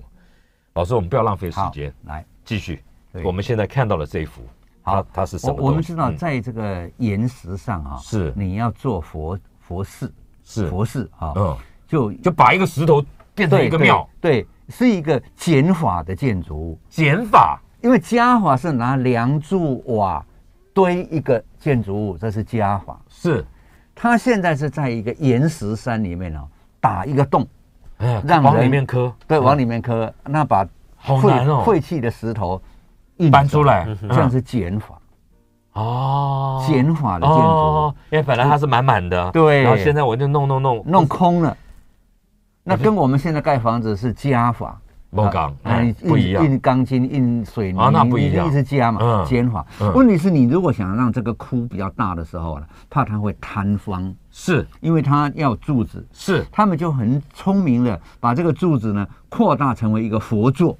Speaker 3: 老师，我们不要浪费时间，
Speaker 4: 来
Speaker 3: 继续。我们现在看到了这一幅。好，它是什么？
Speaker 4: 我们知道，在这个岩石上啊，
Speaker 3: 是
Speaker 4: 你要做佛佛寺，
Speaker 3: 是
Speaker 4: 佛寺啊，嗯，就
Speaker 3: 就把一个石头变成一个庙，
Speaker 4: 对，是一个减法的建筑物。
Speaker 3: 减法，
Speaker 4: 因为加法是拿梁柱瓦堆一个建筑物，这是加法。
Speaker 3: 是，
Speaker 4: 它现在是在一个岩石山里面哦，打一个洞，
Speaker 3: 哎，让往里面磕，
Speaker 4: 对，往里面磕，那把
Speaker 3: 废
Speaker 4: 废弃的石头。
Speaker 3: 搬出来，
Speaker 4: 这样是减法。
Speaker 3: 哦，
Speaker 4: 减法的建筑，
Speaker 3: 因为本来它是满满的，
Speaker 4: 对，
Speaker 3: 然后现在我就弄弄弄。
Speaker 4: 弄空了，那跟我们现在盖房子是加法，
Speaker 3: 木钢，嗯，不一样，
Speaker 4: 印钢筋、印水泥，
Speaker 3: 啊，那不一样，
Speaker 4: 一直加嘛，减法。问题是你如果想让这个窟比较大的时候呢，怕它会坍方，
Speaker 3: 是。
Speaker 4: 因为它要柱子，
Speaker 3: 是，
Speaker 4: 他们就很聪明的把这个柱子呢扩大成为一个佛座。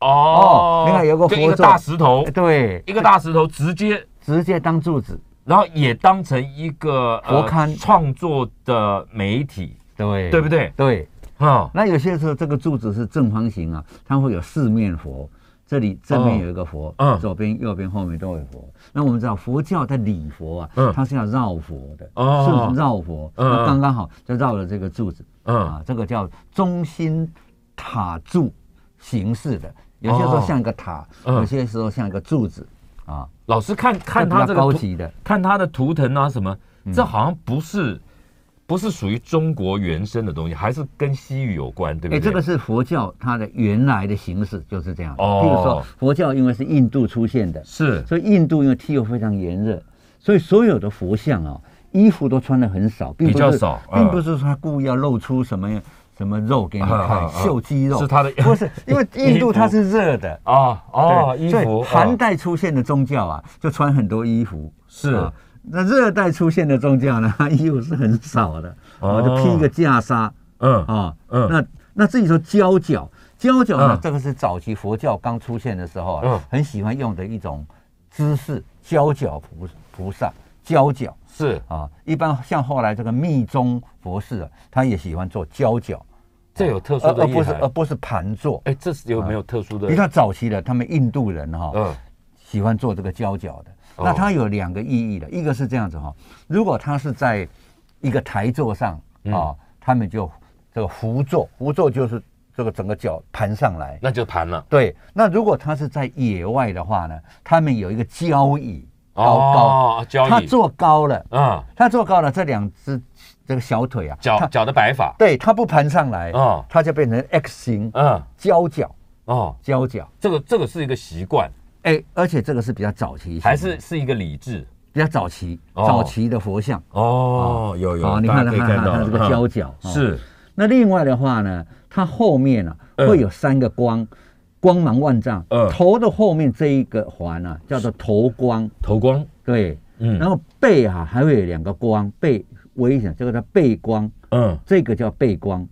Speaker 3: 哦，
Speaker 4: 你看有个佛
Speaker 3: 一个大石头，
Speaker 4: 对，
Speaker 3: 一个大石头直接。
Speaker 4: 直接当柱子，
Speaker 3: 然后也当成一个
Speaker 4: 佛龛。
Speaker 3: 创作的媒体，
Speaker 4: 对，
Speaker 3: 对不对？
Speaker 4: 对，啊，那有些时候这个柱子是正方形啊，它会有四面佛，这里正面有一个佛，嗯，左边、右边、后面都有佛。那我们知道佛教的礼佛啊，嗯，它是要绕佛的，哦，是绕佛，那刚刚好就绕了这个柱子，嗯，啊，这个叫中心塔柱形式的。有些时候像一个塔，有些时候像一个柱子，啊，
Speaker 3: 老师看看它这个
Speaker 4: 高级的，
Speaker 3: 看它的图腾啊什么，这好像不是不是属于中国原生的东西，还是跟西域有关，对不对？哎，
Speaker 4: 这个是佛教它的原来的形式就是这样。哦，比如说佛教因为是印度出现的，
Speaker 3: 是，
Speaker 4: 所以印度因为气候非常炎热，所以所有的佛像啊，衣服都穿的很少，
Speaker 3: 比较少，
Speaker 4: 并不是说他故意要露出什么。什么肉给你看？秀肌肉
Speaker 3: 是他的，
Speaker 4: 不是因为印度它是热的
Speaker 3: 啊哦，衣服。
Speaker 4: 寒带出现的宗教啊，就穿很多衣服。
Speaker 3: 是，
Speaker 4: 那热带出现的宗教呢，衣服是很少的，哦，就披一个袈裟。嗯啊嗯，那那至于说胶脚，胶脚呢，这个是早期佛教刚出现的时候啊，很喜欢用的一种姿势，胶脚菩菩萨，胶脚。
Speaker 3: 是
Speaker 4: 啊，一般像后来这个密宗佛寺啊，他也喜欢做胶脚，
Speaker 3: 这有特殊的，
Speaker 4: 而不是而不是盘坐。
Speaker 3: 哎，这是有没有特殊的？
Speaker 4: 你看早期的，他们印度人哈，嗯，喜欢做这个胶脚的。那它有两个意义的，一个是这样子哈，如果它是在一个台座上啊，他们就这个扶坐，扶坐就是这个整个脚盘上来，
Speaker 3: 那就盘了。
Speaker 4: 对，那如果它是在野外的话呢，他们有一个交椅。
Speaker 3: 高高，
Speaker 4: 他坐高了，嗯，他坐高了，这两只这个小腿啊，
Speaker 3: 脚脚的摆法，
Speaker 4: 对，它不盘上来，嗯，它就变成 X 型，嗯，交脚，哦，交脚，
Speaker 3: 这个这个是一个习惯，
Speaker 4: 哎，而且这个是比较早期，
Speaker 3: 还是是一个礼制，
Speaker 4: 比较早期，早期的佛像，
Speaker 3: 哦，有有，
Speaker 4: 你看它看它这个交角，
Speaker 3: 是，
Speaker 4: 那另外的话呢，它后面呢会有三个光。光芒万丈，头的后面这一个环啊，叫做头光。
Speaker 3: 头光，
Speaker 4: 对，嗯，然后背啊还会有两个光，背微一这个叫背光，嗯，这个叫背光，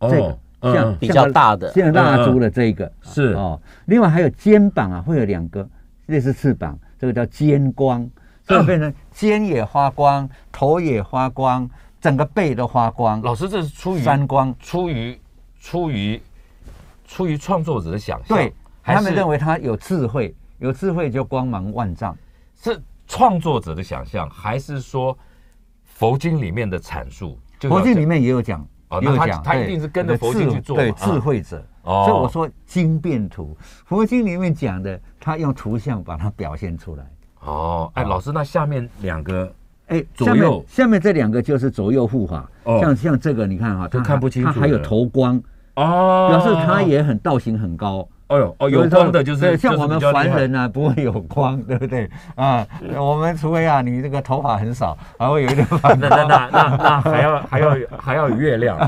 Speaker 4: 这个
Speaker 5: 像比较大的，
Speaker 4: 像蜡烛的这个
Speaker 3: 是哦。
Speaker 4: 另外还有肩膀啊，会有两个类似翅膀，这个叫肩光，所以变成肩也发光，头也发光，整个背都发光。
Speaker 3: 老师，这是出于
Speaker 4: 三光，
Speaker 3: 出于出于。出于创作者的想象，
Speaker 4: 对他们认为他有智慧，有智慧就光芒万丈，
Speaker 3: 是创作者的想象，还是说佛经里面的阐述？
Speaker 4: 佛经里面也有讲，也有讲，
Speaker 3: 他一定是跟着佛经去做，
Speaker 4: 对智慧者。所以我说经变图，佛经里面讲的，他用图像把它表现出来。
Speaker 3: 哦，哎，老师，那下面两个，哎，左右
Speaker 4: 下面这两个就是左右护法，像像这个，你看哈，
Speaker 3: 他看不清楚，
Speaker 4: 他还有头光。哦，表示他也很道行很高，
Speaker 3: 哦呦哦，有光的就是
Speaker 4: 像我们凡人啊，不会有光，对不对啊？我们除非啊，你这个头发很少，还会有一点反
Speaker 3: 那那那那那还要还要还要有 月亮，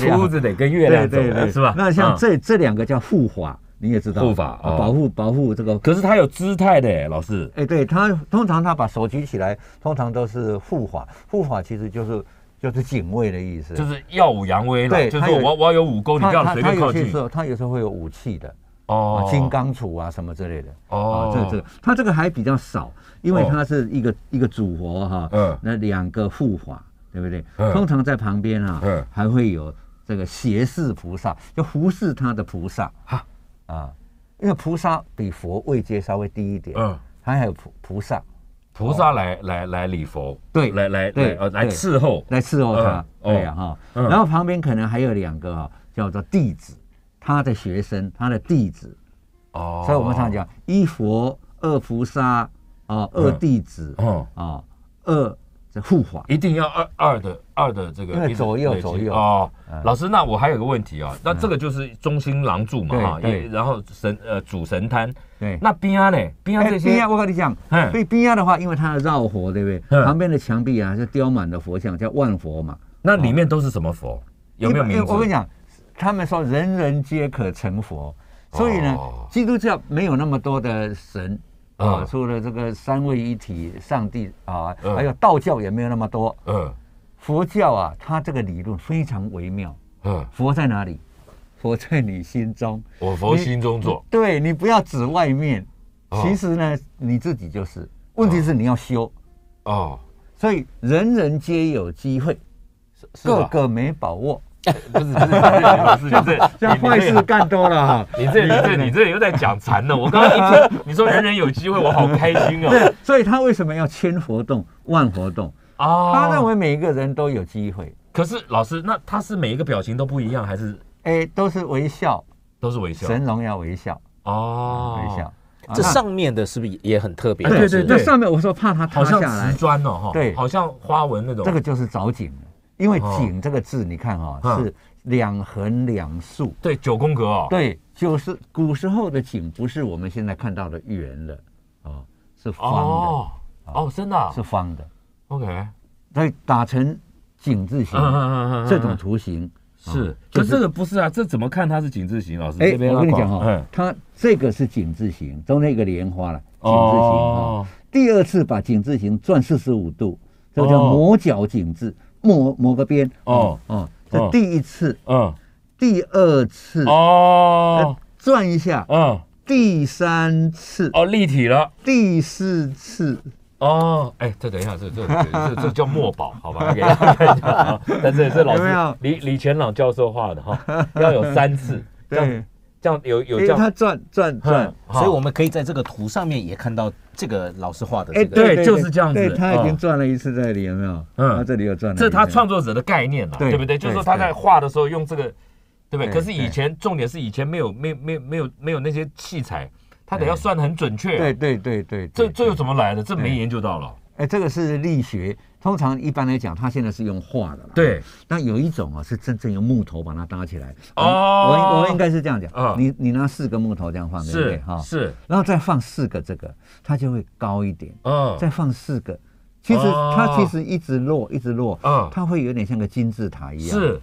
Speaker 3: 秃子得跟月亮走，是吧？
Speaker 4: 那像这这两个叫护法。你也知道
Speaker 3: 护法
Speaker 4: 保护保护这个，
Speaker 3: 可是他有姿态的，老师。
Speaker 4: 哎，对他通常他把手举起来，通常都是护法。护法其实就是就是警卫的意思，
Speaker 3: 就是耀武扬威了。对，就是我我要有武功，你不要随便靠近。
Speaker 4: 他有时候会有武器的哦，金刚杵啊什么之类的。哦。这这他这个还比较少，因为它是一个一个主佛哈，嗯，那两个护法对不对？通常在旁边啊，嗯，还会有这个胁侍菩萨，就服侍他的菩萨。哈。啊，因为菩萨比佛位阶稍微低一点，嗯，他还有菩菩萨，
Speaker 3: 菩萨来来来礼佛，
Speaker 4: 对，
Speaker 3: 来来对，呃，来伺候，
Speaker 4: 来伺候他，对呀哈，然后旁边可能还有两个啊，叫做弟子，他的学生，他的弟子，哦，所以我们常讲一佛二菩萨，啊，二弟子，哦，啊，二。这护法
Speaker 3: 一定要二二的二的这个
Speaker 4: 左右左右哦。
Speaker 3: 老师，那我还有个问题啊，那这个就是中心廊柱嘛哈，然后神呃主神坛，对，那边啊呢？边啊这些
Speaker 4: 边啊，我跟你讲，所以边啊的话，因为它绕佛，对不对？旁边的墙壁啊是雕满的佛像，叫万佛嘛。
Speaker 3: 那里面都是什么佛？有没有名字？
Speaker 4: 我跟你讲，他们说人人皆可成佛，所以呢，基督教没有那么多的神。啊，除了这个三位一体上帝啊，还有道教也没有那么多。嗯，佛教啊，它这个理论非常微妙。嗯，佛在哪里？佛在你心中。
Speaker 3: 我佛心中坐。
Speaker 4: 对你不要指外面，其实呢，你自己就是。问题是你要修。哦。所以人人皆有机会，个个没把握。
Speaker 3: 不 是不是，老师，你 这
Speaker 4: 这坏事干多了哈！
Speaker 3: 你这你这你这又在讲禅呢。我刚刚一听 你说人人有机会，我好开心哦！
Speaker 4: 对，所以他为什么要千活动万活动啊？他认为每一个人都有机会。
Speaker 3: 可是老师，那他是每一个表情都不一样，还是
Speaker 4: 哎都是微笑，
Speaker 3: 都是微笑，
Speaker 4: 神龙要微笑哦，微笑。
Speaker 5: 这上面的是不是也很特别？
Speaker 4: 对对对，上面我说怕它塌下
Speaker 3: 来，瓷砖哦哈，
Speaker 4: 对，
Speaker 3: 好像花纹那种。
Speaker 4: 这个就是藻井。因为“井”这个字，你看哈，是两横两竖，
Speaker 3: 对，九宫格哦。
Speaker 4: 对，就是古时候的井，不是我们现在看到的圆的，哦，是方的。
Speaker 3: 哦，哦真的？
Speaker 4: 是方的。
Speaker 3: OK，
Speaker 4: 再打成井字形，这种图形
Speaker 3: 是。可这个不是啊，这怎么看它是井字形？老师，哎，
Speaker 4: 我跟你讲哈，它这个是井字形，中间一个莲花了，井字形啊。第二次把井字形转四十五度，这个叫磨角井字。磨磨个边哦哦，这第一次，嗯，第二次哦，转一下，嗯，第三次
Speaker 3: 哦，立体了，
Speaker 4: 第四次
Speaker 3: 哦，哎，这等一下，这这这这叫墨宝，好吧？给大家看一下，但这是老师李李全朗教授画的哈，要有三次，这样。这样有有这样，
Speaker 4: 它转转转，
Speaker 5: 所以我们可以在这个图上面也看到这个老师画的。哎，
Speaker 3: 对，就是这样子。
Speaker 4: 他已经转了一次这里，有没有？嗯，他这里有转。
Speaker 3: 这是他创作者的概念嘛，对不对？就是说他在画的时候用这个，对不对？可是以前重点是以前没有没没没有没有那些器材，他得要算的很准确。
Speaker 4: 对对对对，
Speaker 3: 这这又怎么来的？这没研究到了。
Speaker 4: 哎，这个是力学。通常一般来讲，它现在是用画的。
Speaker 3: 对。
Speaker 4: 那有一种啊，是真正用木头把它搭起来。哦。我我应该是这样讲。啊。你你拿四个木头这样放，对不对？
Speaker 3: 哈。是。
Speaker 4: 然后再放四个这个，它就会高一点。嗯。再放四个，其实它其实一直落，一直落。嗯。它会有点像个金字塔一样。
Speaker 3: 是。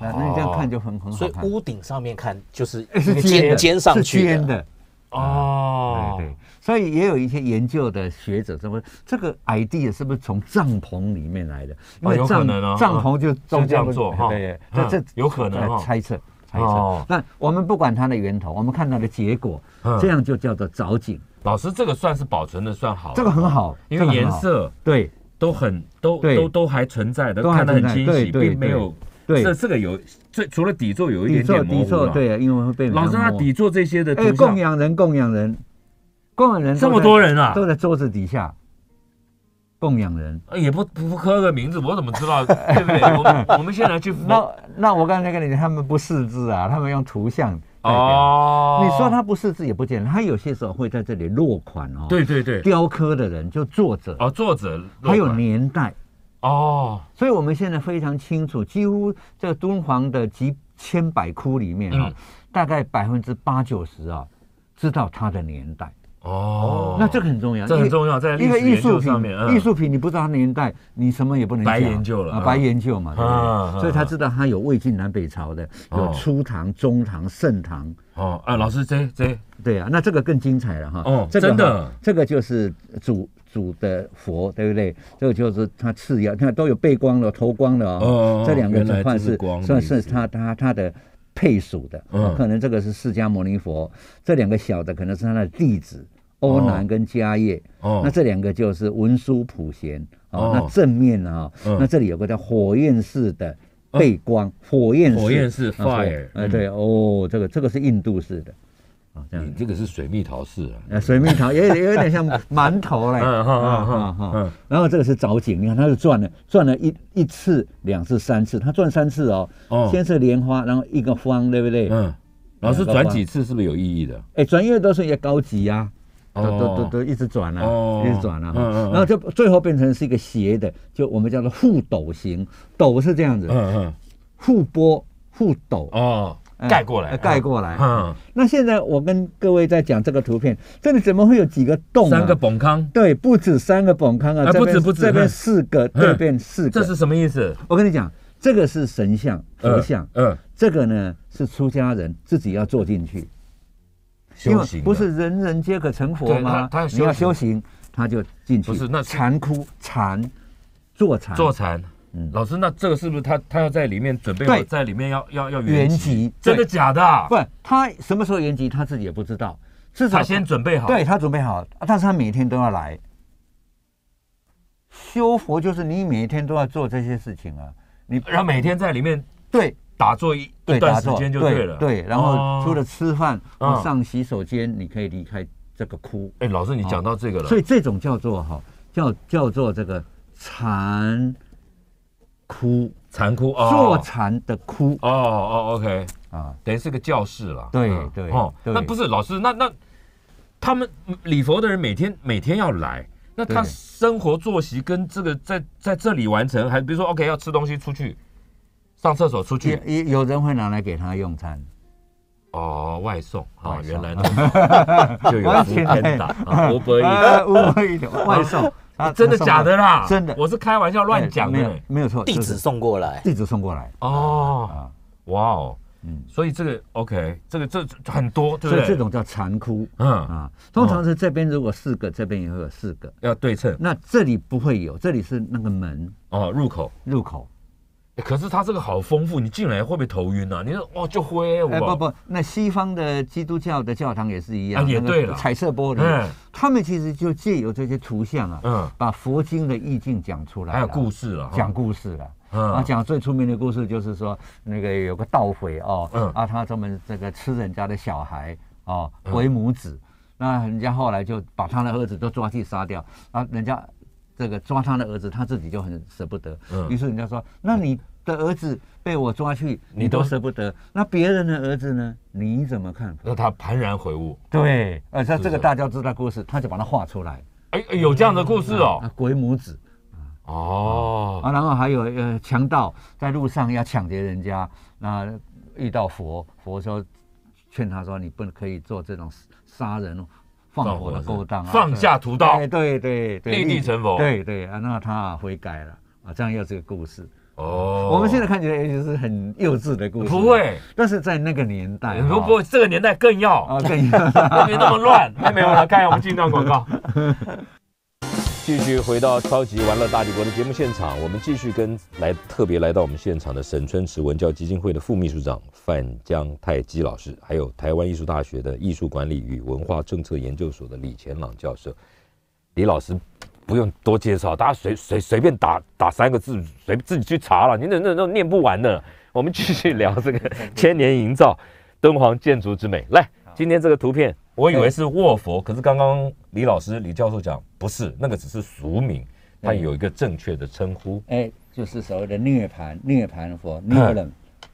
Speaker 4: 那你这样看就很很好
Speaker 5: 看。所以屋顶上面看就是尖尖上去
Speaker 4: 的。哦。对对。所以也有一些研究的学者这么这个 idea 是不是从帐篷里面来的？
Speaker 3: 因为帐
Speaker 4: 帐篷就
Speaker 3: 这样做哈，
Speaker 4: 对，这这
Speaker 3: 有可能
Speaker 4: 猜测猜测。那我们不管它的源头，我们看它的结果，这样就叫做藻井。
Speaker 3: 老师，这个算是保存的算好，
Speaker 4: 这个很好，
Speaker 3: 因为颜色
Speaker 4: 对。
Speaker 3: 都很都都都还存在的，看得很清晰，并没有。对，这这个有最除了底座有一点点模糊
Speaker 4: 对，因为会被
Speaker 3: 老师他底座这些的，
Speaker 4: 哎，供养人供养人。供养人
Speaker 3: 这么多人啊，
Speaker 4: 都在桌子底下供养人，
Speaker 3: 也不不刻个名字，我怎么知道？对不对？我们我们现在去
Speaker 4: 那那我刚才跟你讲，他们不识字啊，他们用图像代表。你说他不识字也不见得，他有些时候会在这里落款哦。
Speaker 3: 对对对，
Speaker 4: 雕刻的人就作者
Speaker 3: 哦，作者
Speaker 4: 还有年代哦，所以我们现在非常清楚，几乎这敦煌的几千百窟里面啊，大概百分之八九十啊，知道他的年代。哦，那这个很重要，
Speaker 3: 这很重要，在一个艺术品上面，
Speaker 4: 艺术品你不知道它年代，你什么也不能
Speaker 3: 白研究了啊，
Speaker 4: 白研究嘛，对不对？所以他知道它有魏晋南北朝的，有初唐、中唐、盛唐。
Speaker 3: 哦啊，老师这这，
Speaker 4: 对啊，那这个更精彩了哈。哦，真的，这个就是主主的佛，对不对？这个就是他次要，你看都有背光的、头光的哦。这两个算是算是他他他的配属的，可能这个是释迦牟尼佛，这两个小的可能是他的弟子。欧南跟迦叶，哦，那这两个就是文殊普贤，哦，那正面啊，那这里有个叫火焰式的背光，火焰
Speaker 3: 火焰式 fire，
Speaker 4: 哎，对，哦，这个这个是印度式的，
Speaker 3: 啊，这样，这个是水蜜桃式
Speaker 4: 啊，水蜜桃也有点像馒头嘞，嗯嗯嗯嗯，然后这个是藻井，你看它是转了转了一一次、两次、三次，它转三次哦，哦，先是莲花，然后一个方，对不对？嗯，
Speaker 3: 老师转几次是不是有意义的？
Speaker 4: 哎，转越多是越高级呀。都都都都一直转了，一直转了，然后就最后变成是一个斜的，就我们叫做覆斗型，斗是这样子，嗯嗯，覆波覆斗
Speaker 3: 哦，盖过来，
Speaker 4: 盖过来，嗯。那现在我跟各位在讲这个图片，这里怎么会有几个洞？
Speaker 3: 三个崩康，
Speaker 4: 对，不止三个崩康啊，
Speaker 3: 不止不止，
Speaker 4: 这边四个，这边四个，
Speaker 3: 这是什么意思？
Speaker 4: 我跟你讲，这个是神像佛像，嗯，这个呢是出家人自己要坐进去。因为不是人人皆可成佛吗？你要修行，他就进去。
Speaker 3: 不是那
Speaker 4: 禅窟禅坐禅
Speaker 3: 坐禅。嗯，老师，那这个是不是他他要在里面准备好，在里面要要要圆寂？真的假的？
Speaker 4: 不，他什么时候圆寂他自己也不知道。
Speaker 3: 是他先准备好，
Speaker 4: 对他准备好，但是他每天都要来修佛，就是你每天都要做这些事情啊。你
Speaker 3: 然后每天在里面
Speaker 4: 对。
Speaker 3: 打坐一一段时间就对了，
Speaker 4: 对，然后除了吃饭，上洗手间，你可以离开这个窟。
Speaker 3: 哎，老师，你讲到这个了，
Speaker 4: 所以这种叫做哈，叫叫做这个禅窟，
Speaker 3: 禅窟啊，
Speaker 4: 坐禅的窟。
Speaker 3: 哦哦，OK，啊，等于是个教室了。
Speaker 4: 对对哦，
Speaker 3: 那不是老师，那那他们礼佛的人每天每天要来，那他生活作息跟这个在在这里完成，还比如说 OK 要吃东西出去。上厕所出去，
Speaker 4: 有有人会拿来给他用餐，
Speaker 3: 哦，外送啊，原来 就有福天打，五百亿，
Speaker 4: 五百亿外送，
Speaker 3: 真的假的啦？
Speaker 4: 真的，
Speaker 3: 我是开玩笑乱讲的，
Speaker 4: 没有错，
Speaker 5: 地址送过来，
Speaker 4: 地址送过来，
Speaker 3: 哦，哇哦，嗯，所以这个 OK，这个这很多，所
Speaker 4: 以这种叫残窟，嗯。啊，通常是这边如果四个，这边也会有四个，
Speaker 3: 要对称，
Speaker 4: 那这里不会有，这里是那个门。
Speaker 3: 哦，入口，
Speaker 4: 入口。
Speaker 3: 可是它这个好丰富，你进来会不会头晕啊？你说哦就灰，哎
Speaker 4: 不不，那西方的基督教的教堂也是一样，
Speaker 3: 也对了，
Speaker 4: 彩色玻璃，他们其实就借由这些图像啊，嗯，把佛经的意境讲出来，
Speaker 3: 还有故事了，
Speaker 4: 讲故事了，嗯，啊，讲最出名的故事就是说那个有个盗匪哦，嗯，啊，他专门这个吃人家的小孩哦，为母子，那人家后来就把他的儿子都抓去杀掉，啊，人家。这个抓他的儿子，他自己就很舍不得。嗯，于是人家说：“那你的儿子被我抓去，你都舍不得。那别人的儿子呢？你怎么看？”
Speaker 3: 那他幡然悔悟。
Speaker 4: 对，呃，像这个大家知道故事，他就把它画出来。
Speaker 3: 哎，有这样的故事哦。
Speaker 4: 鬼母子。哦。啊，然后还有呃，强盗在路上要抢劫人家，那遇到佛，佛说劝他说：“你不能可以做这种杀人。”放火的勾当啊！
Speaker 3: 放下屠刀，
Speaker 4: 对对对，
Speaker 3: 立地成佛，
Speaker 4: 对对啊，那他悔改了啊，这样又是个故事哦。我们现在看起来也许是很幼稚的故事，
Speaker 3: 不会，
Speaker 4: 但是在那个年代，
Speaker 3: 不不，这个年代更要啊，更要，没那么乱。还没有了看，我们进段广告。继续回到超级玩乐大帝国的节目现场，我们继续跟来特别来到我们现场的沈春池文教基金会的副秘书长范江泰基老师，还有台湾艺术大学的艺术管理与文化政策研究所的李乾朗教授。李老师不用多介绍，大家随随随便打打三个字，随自己去查了，你那那那念不完的。我们继续聊这个 千年营造敦煌建筑之美。来，今天这个图片。我以为是卧佛，可是刚刚李老师、李教授讲不是，那个只是俗名，它有一个正确的称呼。哎，
Speaker 4: 就是所谓的涅盘，涅盘佛，
Speaker 3: 涅槃，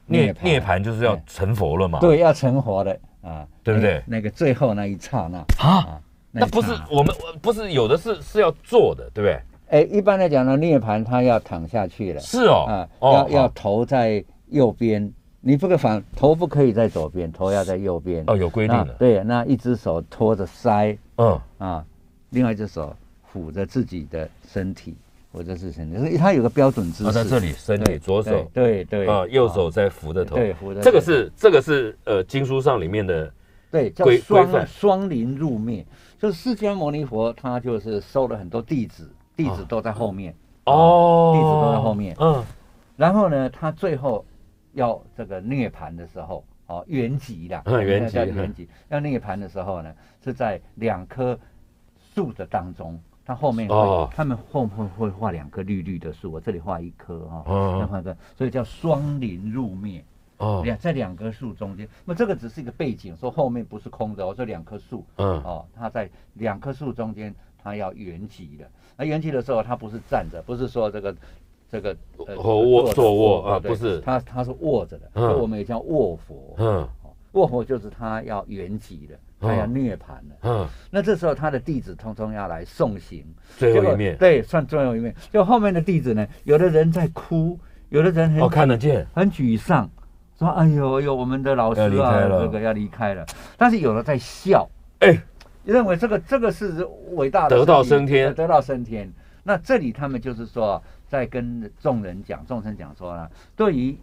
Speaker 3: 涅涅盘就是要成佛了嘛？
Speaker 4: 对，要成佛的啊，
Speaker 3: 对不对？
Speaker 4: 那个最后那一刹那啊，
Speaker 3: 那不是我们不是有的是是要做的，对不对？
Speaker 4: 哎，一般来讲呢，涅盘它要躺下去了，
Speaker 3: 是哦，
Speaker 4: 啊，要要头在右边。你不可反头不可以在左边，头要在右边。
Speaker 3: 哦，有规定的。
Speaker 4: 对，那一只手托着腮，嗯啊，另外一只手抚着自己的身体，或者是身体，所以它有个标准姿势。
Speaker 3: 在这里，身体左手，
Speaker 4: 对对
Speaker 3: 啊，右手在扶着头，
Speaker 4: 对扶着。
Speaker 3: 这个是这个是呃经书上里面的，
Speaker 4: 对，叫双双林入灭，就是释迦牟尼佛他就是收了很多弟子，弟子都在后面。哦，弟子都在后面，嗯，然后呢，他最后。要这个涅盘的时候，哦，圆寂的，
Speaker 3: 圆寂，
Speaker 4: 圆寂。要涅盘的时候呢，是在两棵树的当中，它后面会，他们后会会画两棵绿绿的树，我这里画一棵哈，哦，画个，所以叫双林入灭，哦，两在两棵树中间，那这个只是一个背景，说后面不是空的，哦，这两棵树，嗯，哦，它在两棵树中间，它要圆寂的，那圆寂的时候，它不是站着，不是说这个。这个
Speaker 3: 卧坐卧啊，不是，
Speaker 4: 他他是卧着的，所以我们也叫卧佛。嗯，卧佛就是他要圆寂的，他要涅槃了。嗯，那这时候他的弟子通通要来送行，
Speaker 3: 最后一面，
Speaker 4: 对，算最后一面。就后面的弟子呢，有的人在哭，有的人很
Speaker 3: 看得见，
Speaker 4: 很沮丧，说：“哎呦呦，我们的老师啊，这个要离开了。”但是有的在笑，哎，认为这个这个是伟大
Speaker 3: 的，得道升天，
Speaker 4: 得道升天。那这里他们就是说。在跟众人讲，众生讲说呢，对于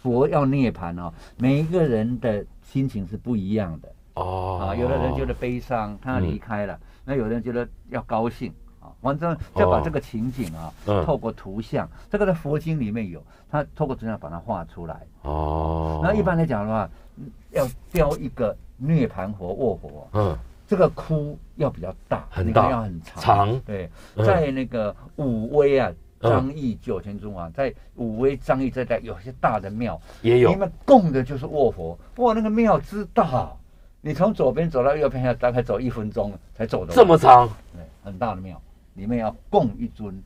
Speaker 4: 佛要涅槃哦，每一个人的心情是不一样的哦。啊，有的人觉得悲伤，他要离开了；那有人觉得要高兴啊。反正就把这个情景啊，透过图像，这个在佛经里面有，他透过图像把它画出来哦。那一般来讲的话，要雕一个涅盘佛卧佛，嗯，这个窟要比较大，
Speaker 3: 很大，
Speaker 4: 要很
Speaker 3: 长，长。
Speaker 4: 对，在那个武威啊。张掖九泉中啊，在武威张掖这带有些大的庙
Speaker 3: 也有，
Speaker 4: 你们供的就是卧佛。哇，那个庙之大，你从左边走到右边要大概走一分钟才走得。
Speaker 3: 这么长？
Speaker 4: 对，很大的庙，里面要供一尊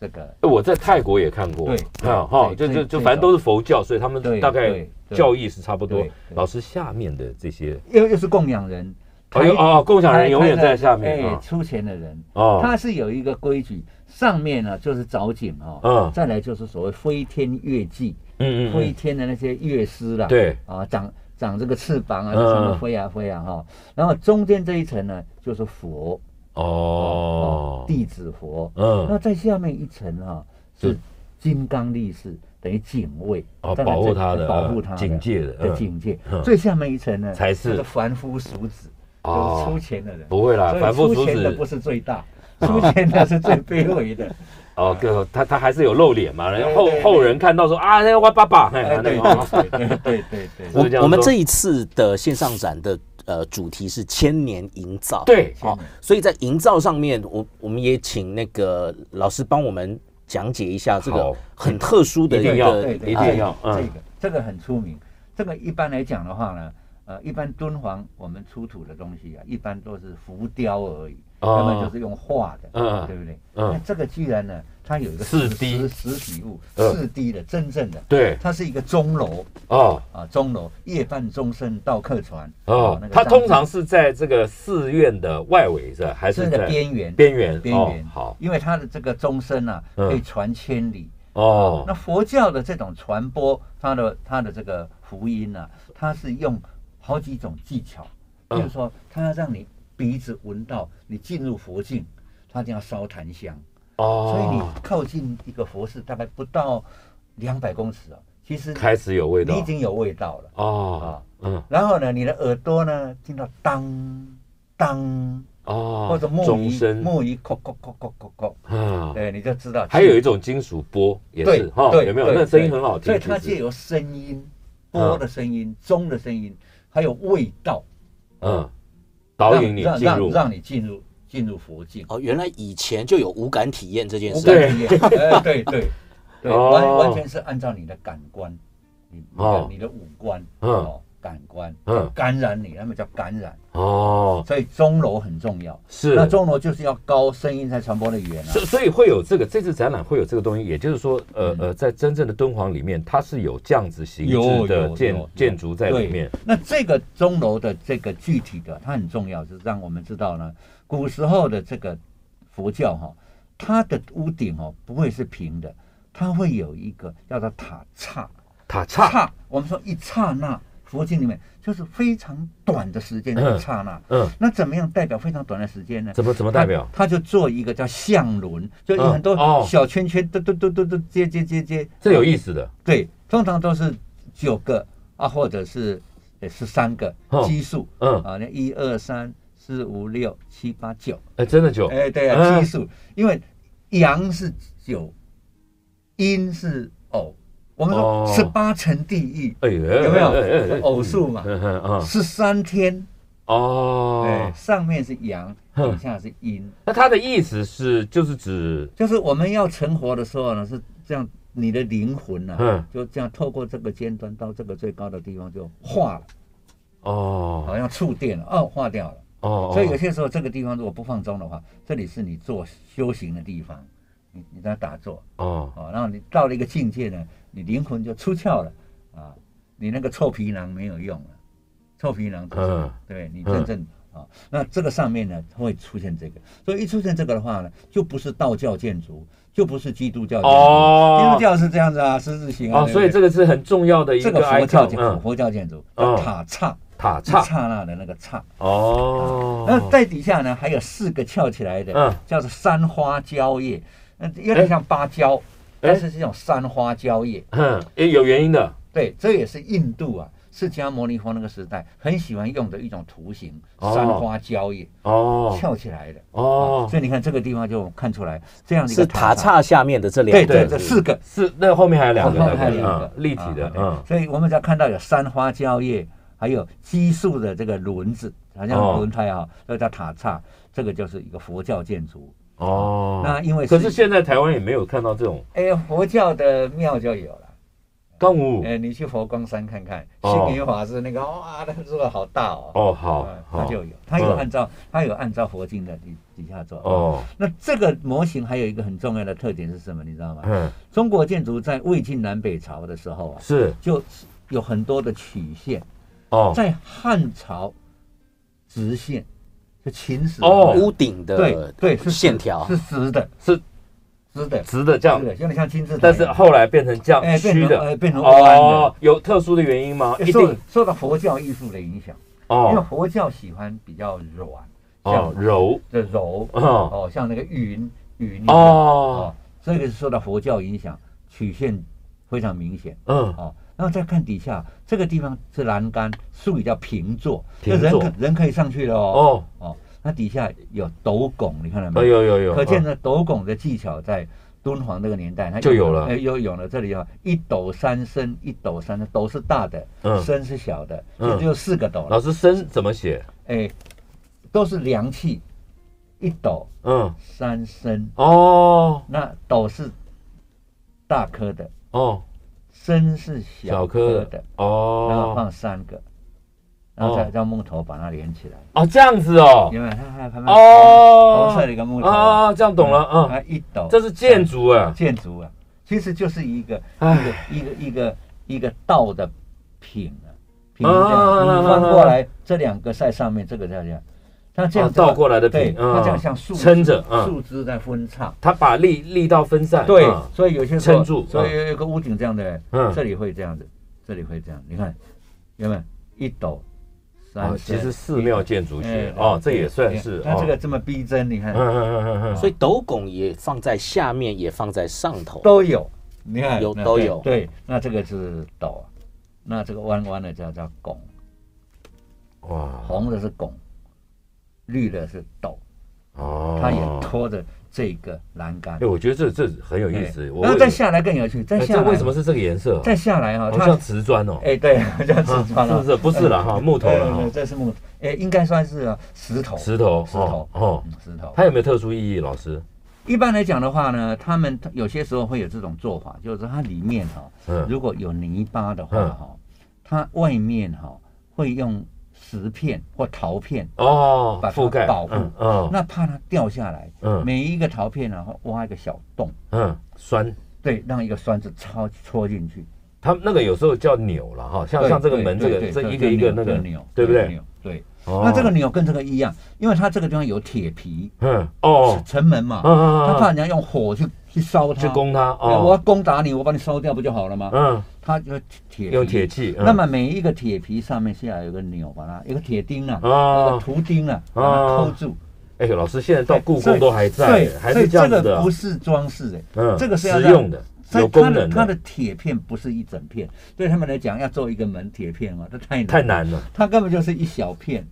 Speaker 4: 这个。
Speaker 3: 我在泰国也看过，
Speaker 4: 对，
Speaker 3: 啊哈，就就就反正都是佛教，所以他们大概教义是差不多。老师下面的这些，
Speaker 4: 又又是供养人。
Speaker 3: 哎呦啊，共享人永远在下面。哎，
Speaker 4: 出钱的人哦，他是有一个规矩。上面呢就是藻井哦，嗯，再来就是所谓飞天月季，嗯嗯，飞天的那些乐师啦，
Speaker 3: 对，
Speaker 4: 啊，长长这个翅膀啊，什么飞啊飞啊哈，然后中间这一层呢就是佛哦，弟子佛，嗯，那在下面一层啊是。金刚力士，等于警卫
Speaker 3: 哦，保护他的，
Speaker 4: 保护他
Speaker 3: 警戒的
Speaker 4: 的警戒，最下面一层呢才是凡夫俗子，就是出钱的人，
Speaker 3: 不会啦，凡夫俗子
Speaker 4: 的不是最大。出钱的是最卑微的 哦，
Speaker 3: 哥，他他还是有露脸嘛，然后后后人看到说啊，那个我爸爸，
Speaker 4: 对对对对对
Speaker 5: 对。我我们这一次的线上展的呃主题是千年营造，
Speaker 3: 对，
Speaker 5: 好，所以在营造上面，我我们也请那个老师帮我们讲解一下这个很特殊的一个，
Speaker 3: 一定要，
Speaker 4: 这个这个很出名，这个一般来讲的话呢，呃，一般敦煌我们出土的东西啊，一般都是浮雕而已。根本就是用画的，嗯，对不对？嗯，那这个居然呢，它有一个
Speaker 3: 四 D
Speaker 4: 实体物，四 D 的真正的，
Speaker 3: 对，
Speaker 4: 它是一个钟楼哦，啊，钟楼夜半钟声到客船
Speaker 3: 哦，它通常是在这个寺院的外围是还是
Speaker 4: 在边缘？
Speaker 3: 边缘
Speaker 4: 边缘
Speaker 3: 好，
Speaker 4: 因为它的这个钟声啊，可以传千里哦。那佛教的这种传播，它的它的这个福音呢，它是用好几种技巧，比如说，它要让你。鼻子闻到你进入佛境，他就要烧檀香。哦，所以你靠近一个佛寺大概不到两百公尺啊，其实
Speaker 3: 开始有味道，
Speaker 4: 你已经有味道了。哦，嗯，然后呢，你的耳朵呢听到当当哦，或者木鱼木鱼叩叩叩叩叩叩，嗯，对，你就知道。
Speaker 3: 还有一种金属波也是哈，有没有？那声音很好听，
Speaker 4: 所以它借由声音波的声音、钟的声音，还有味道，嗯。
Speaker 3: 导引你进
Speaker 4: 入，让你进入进入佛境。
Speaker 5: 哦，原来以前就有无感体验这件事。
Speaker 4: 对对对对，完完全是按照你的感官，你的你的五官哦。感官嗯，感染你，那么叫感染哦，所以钟楼很重要。
Speaker 3: 是，
Speaker 4: 那钟楼就是要高声音才传播的语言啊。
Speaker 3: 所所以会有这个这次展览会有这个东西，也就是说，呃呃，在真正的敦煌里面，它是有这样子形制的建建筑在里面。
Speaker 4: 那这个钟楼的这个具体的，它很重要，就是让我们知道呢，古时候的这个佛教哈，它的屋顶哦不会是平的，它会有一个叫做塔刹。
Speaker 3: 塔刹，
Speaker 4: 我们说一刹那，佛经里面就是非常短的时间，一刹那。嗯，那怎么样代表非常短的时间呢？
Speaker 3: 怎么怎么代表？
Speaker 4: 他就做一个叫相轮，就有很多小圈圈，嘟嘟嘟嘟嘟接接接接，
Speaker 3: 这有意思的。
Speaker 4: 对，通常都是九个啊，或者是十三个奇数。嗯啊，那一二三四五六七八九，
Speaker 3: 哎，真的九？
Speaker 4: 哎，对啊，奇数，因为阳是九，阴是偶。我们说十八层地狱，有没有？偶数嘛？十三天。哦，上面是阳，底下是阴。
Speaker 3: 那它的意思是，就是指，
Speaker 4: 就是我们要成活的时候呢，是这样，你的灵魂呢，就这样透过这个尖端到这个最高的地方就化了，哦，好像触电了，哦，化掉了，哦，所以有些时候这个地方如果不放松的话，这里是你做修行的地方，你你在打坐，哦，哦，然后你到了一个境界呢。你灵魂就出窍了啊！你那个臭皮囊没有用了，臭皮囊就是对你真正啊。那这个上面呢会出现这个，所以一出现这个的话呢，就不是道教建筑，就不是基督教建筑。基督教是这样子啊，十字形啊。
Speaker 3: 所以这个是很重要的一个
Speaker 4: 佛教建筑，佛教建筑塔刹，
Speaker 3: 塔刹
Speaker 4: 刹那的那个刹。哦。那在底下呢还有四个翘起来的，叫做三花蕉叶，那有点像芭蕉。但是这种三花蕉叶，
Speaker 3: 嗯，也有原因的。
Speaker 4: 对，这也是印度啊，释迦牟尼佛那个时代很喜欢用的一种图形，三花蕉叶哦，翘起来的。哦。所以你看这个地方就看出来，这样的一个
Speaker 5: 塔刹下面的这两
Speaker 4: 对对这四个。
Speaker 3: 是那后面还有两个，
Speaker 4: 还有两个。
Speaker 3: 立体的嗯。
Speaker 4: 所以我们只要看到有三花蕉叶，还有奇数的这个轮子，好像轮胎啊，这叫塔刹，这个就是一个佛教建筑。
Speaker 3: 哦，那因为可是现在台湾也没有看到这种，
Speaker 4: 哎，佛教的庙就有了，
Speaker 3: 刚武，
Speaker 4: 哎，你去佛光山看看，星云法师那个，哇，那个做的好大哦，
Speaker 3: 哦，好，
Speaker 4: 他就有，他有按照，他有按照佛经的底底下做，哦，那这个模型还有一个很重要的特点是什么？你知道吗？嗯，中国建筑在魏晋南北朝的时候啊，
Speaker 3: 是，
Speaker 4: 就有很多的曲线，哦，在汉朝直线。是秦时
Speaker 5: 哦，屋顶的
Speaker 4: 对对是
Speaker 5: 线条。
Speaker 4: 是直的，
Speaker 3: 是。
Speaker 4: 直的。
Speaker 3: 直的这样，
Speaker 4: 有点像金字塔。
Speaker 3: 但是后来变成这样虚的，
Speaker 4: 变成弯的。
Speaker 3: 有特殊的原因吗？一定。
Speaker 4: 受到佛教艺术的影响。哦，因为佛教喜欢比较软，
Speaker 3: 像柔。
Speaker 4: 的柔。哦，像那个云云哦，这个是受到佛教影响，曲线非常明显。嗯。哦。然后再看底下这个地方是栏杆，术语叫平坐，人可人可以上去了哦。哦哦，那底下有斗拱，你看到没
Speaker 3: 有？有有有。
Speaker 4: 可见呢，斗拱的技巧在敦煌那个年代它
Speaker 3: 就有了。
Speaker 4: 哎，有有了。这里啊，一斗三升，一斗三升，斗是大的，嗯，升是小的，就只有四个斗。
Speaker 3: 老师，升怎么写？哎，
Speaker 4: 都是量器，一斗，嗯，三升。哦，那斗是大颗的。哦。身是小颗的。哦，然后放三个，然后再让木头把它连起来。
Speaker 3: 哦，这样子哦，
Speaker 4: 因为它还有旁边哦，红色的一个木头。
Speaker 3: 哦，这样懂了
Speaker 4: 嗯，一抖，
Speaker 3: 这是建筑啊，
Speaker 4: 建筑啊，其实就是一个一个一个一个一个道的品啊，品这样，你翻过来这两个在上面，这个在这样。它这样
Speaker 3: 倒过来的品，
Speaker 4: 它这样像树
Speaker 3: 撑着，
Speaker 4: 树枝在分叉，
Speaker 3: 它把力力道分散，
Speaker 4: 对，所以有些
Speaker 3: 撑住，
Speaker 4: 所以有个屋顶这样的，嗯，这里会这样子，这里会这样，你看，有没有？一斗
Speaker 3: 三？其实寺庙建筑学哦，这也算是，
Speaker 4: 它这个这么逼真，你看，嗯嗯
Speaker 5: 嗯嗯所以斗拱也放在下面，也放在上头，
Speaker 4: 都有，你看
Speaker 5: 有都有，
Speaker 4: 对，那这个是斗，那这个弯弯的叫叫拱，哇，红的是拱。绿的是斗，哦，它也拖着这个栏杆。
Speaker 3: 哎，我觉得这这很有意思。
Speaker 4: 然后再下来更有趣，再下
Speaker 3: 来为什么是这个颜色？
Speaker 4: 再下来哈，
Speaker 3: 它像瓷砖哦。
Speaker 4: 哎，对，像瓷砖
Speaker 3: 了，是 不是？不是了哈，木头了哈。
Speaker 4: 这是木，哎，应该算是石头。
Speaker 3: 石头，
Speaker 4: 石头，哦，石头。
Speaker 3: 它有没有特殊意义？老师，
Speaker 4: 一般来讲的话呢，他们有些时候会有这种做法，就是它里面哈，如果有泥巴的话哈，它外面哈会用。石片或陶片哦，把
Speaker 3: 覆盖
Speaker 4: 保护，嗯，那怕它掉下来，嗯，每一个陶片然后挖一个小洞，
Speaker 3: 嗯，栓，
Speaker 4: 对，让一个栓子戳戳进去。
Speaker 3: 它那个有时候叫钮了哈，像像这个门这个这一个一个那个钮，对不对？
Speaker 4: 对，那这个钮跟这个一样，因为它这个地方有铁皮，嗯，哦，城门嘛，嗯嗯怕人家用火去去烧它，
Speaker 3: 去攻它。
Speaker 4: 哦，我要攻打你，我把你烧掉不就好了吗？嗯，它就铁
Speaker 3: 用铁器。
Speaker 4: 那么每一个铁皮上面现在有个钮，把它一个铁钉啊，那个图钉啊，把它扣住。
Speaker 3: 哎，老师现在到故宫都还在，还是这样
Speaker 4: 的。这个不是装饰的，
Speaker 3: 嗯，
Speaker 4: 这个是
Speaker 3: 实用的，有功能。
Speaker 4: 它的铁片不是一整片，对他们来讲要做一个门铁片嘛，这太
Speaker 3: 太难了。
Speaker 4: 它根本就是一小片。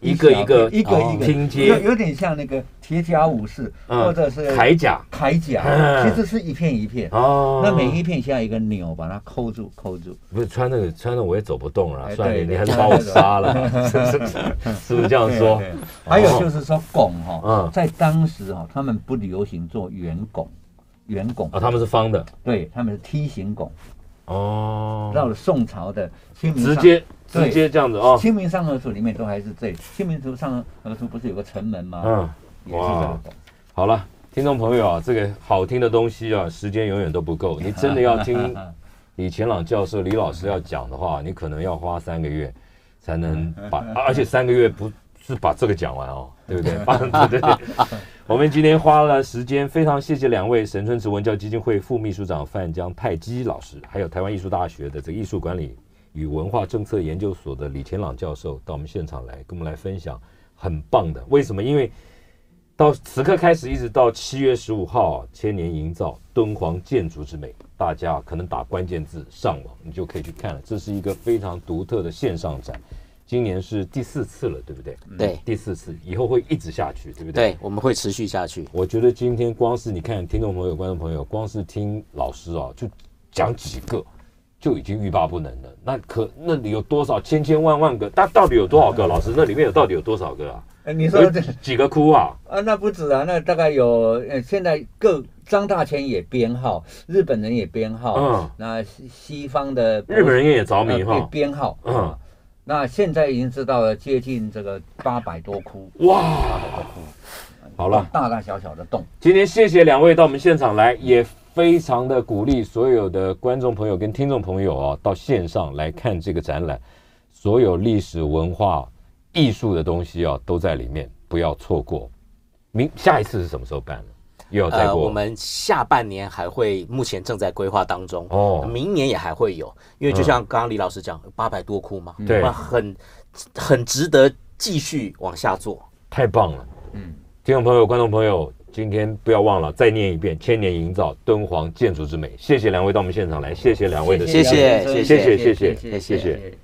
Speaker 3: 一个一个
Speaker 4: 一个一个
Speaker 3: 拼接，
Speaker 4: 有有点像那个铁甲武士，或者是
Speaker 3: 铠甲，
Speaker 4: 铠甲，其实是一片一片。哦，那每一片像一个钮，把它扣住，扣住。
Speaker 3: 不是穿那个穿的我也走不动了，算了，你还是把我杀了，是不是这样说？
Speaker 4: 还有就是说拱哈，在当时哈，他们不流行做圆拱，圆拱
Speaker 3: 啊，他们是方的，
Speaker 4: 对，他们是梯形拱。哦，到了宋朝的清明
Speaker 3: 直接。直接这样子哦，《
Speaker 4: 清明上河图》里面都还是这，《清明图上河图》不是有个城门吗？嗯，也是哇，
Speaker 3: 好了，听众朋友啊，这个好听的东西啊，时间永远都不够。你真的要听 李乾朗教授、李老师要讲的话，你可能要花三个月 才能把，而且三个月不是把这个讲完哦，对不对？对对对。我们今天花了时间，非常谢谢两位神春池文教基金会副秘书长范江泰基老师，还有台湾艺术大学的这个艺术管理。与文化政策研究所的李乾朗教授到我们现场来，跟我们来分享很棒的。为什么？因为到此刻开始，一直到七月十五号，千年营造敦煌建筑之美，大家可能打关键字上网，你就可以去看了。这是一个非常独特的线上展，今年是第四次了，对不对？
Speaker 5: 对，
Speaker 3: 第四次，以后会一直下去，对不对？
Speaker 5: 对，我们会持续下去。
Speaker 3: 我觉得今天光是你看，听众朋友、观众朋友，光是听老师啊，就讲几个。就已经欲罢不能了。那可那里有多少千千万万个？那到底有多少个？老师，那里面有到底有多少个啊？
Speaker 4: 哎，你说这
Speaker 3: 几个窟啊？
Speaker 4: 啊，那不止啊，那大概有。呃，现在各张大千也编号，日本人也编号。嗯。那西方的
Speaker 3: 日本人也着迷哈。
Speaker 4: 编号。嗯。那现在已经知道了，接近这个八百多窟。哇！八百多窟。
Speaker 3: 好了，
Speaker 4: 大大小小的洞。
Speaker 3: 今天谢谢两位到我们现场来，也。非常的鼓励所有的观众朋友跟听众朋友啊，到线上来看这个展览，所有历史文化艺术的东西啊都在里面，不要错过。明下一次是什么时候办呢？又要再过？
Speaker 5: 我们下半年还会，目前正在规划当中。哦，明年也还会有，因为就像刚刚李老师讲，八百多窟嘛，
Speaker 3: 对，
Speaker 5: 很很值得继续往下做。
Speaker 3: 太棒了，嗯，听众朋友、观众朋友。今天不要忘了再念一遍“千年营造敦煌建筑之美”。谢谢两位到我们现场来，谢谢两位的，
Speaker 5: 谢谢，
Speaker 3: 谢谢，谢谢，谢谢。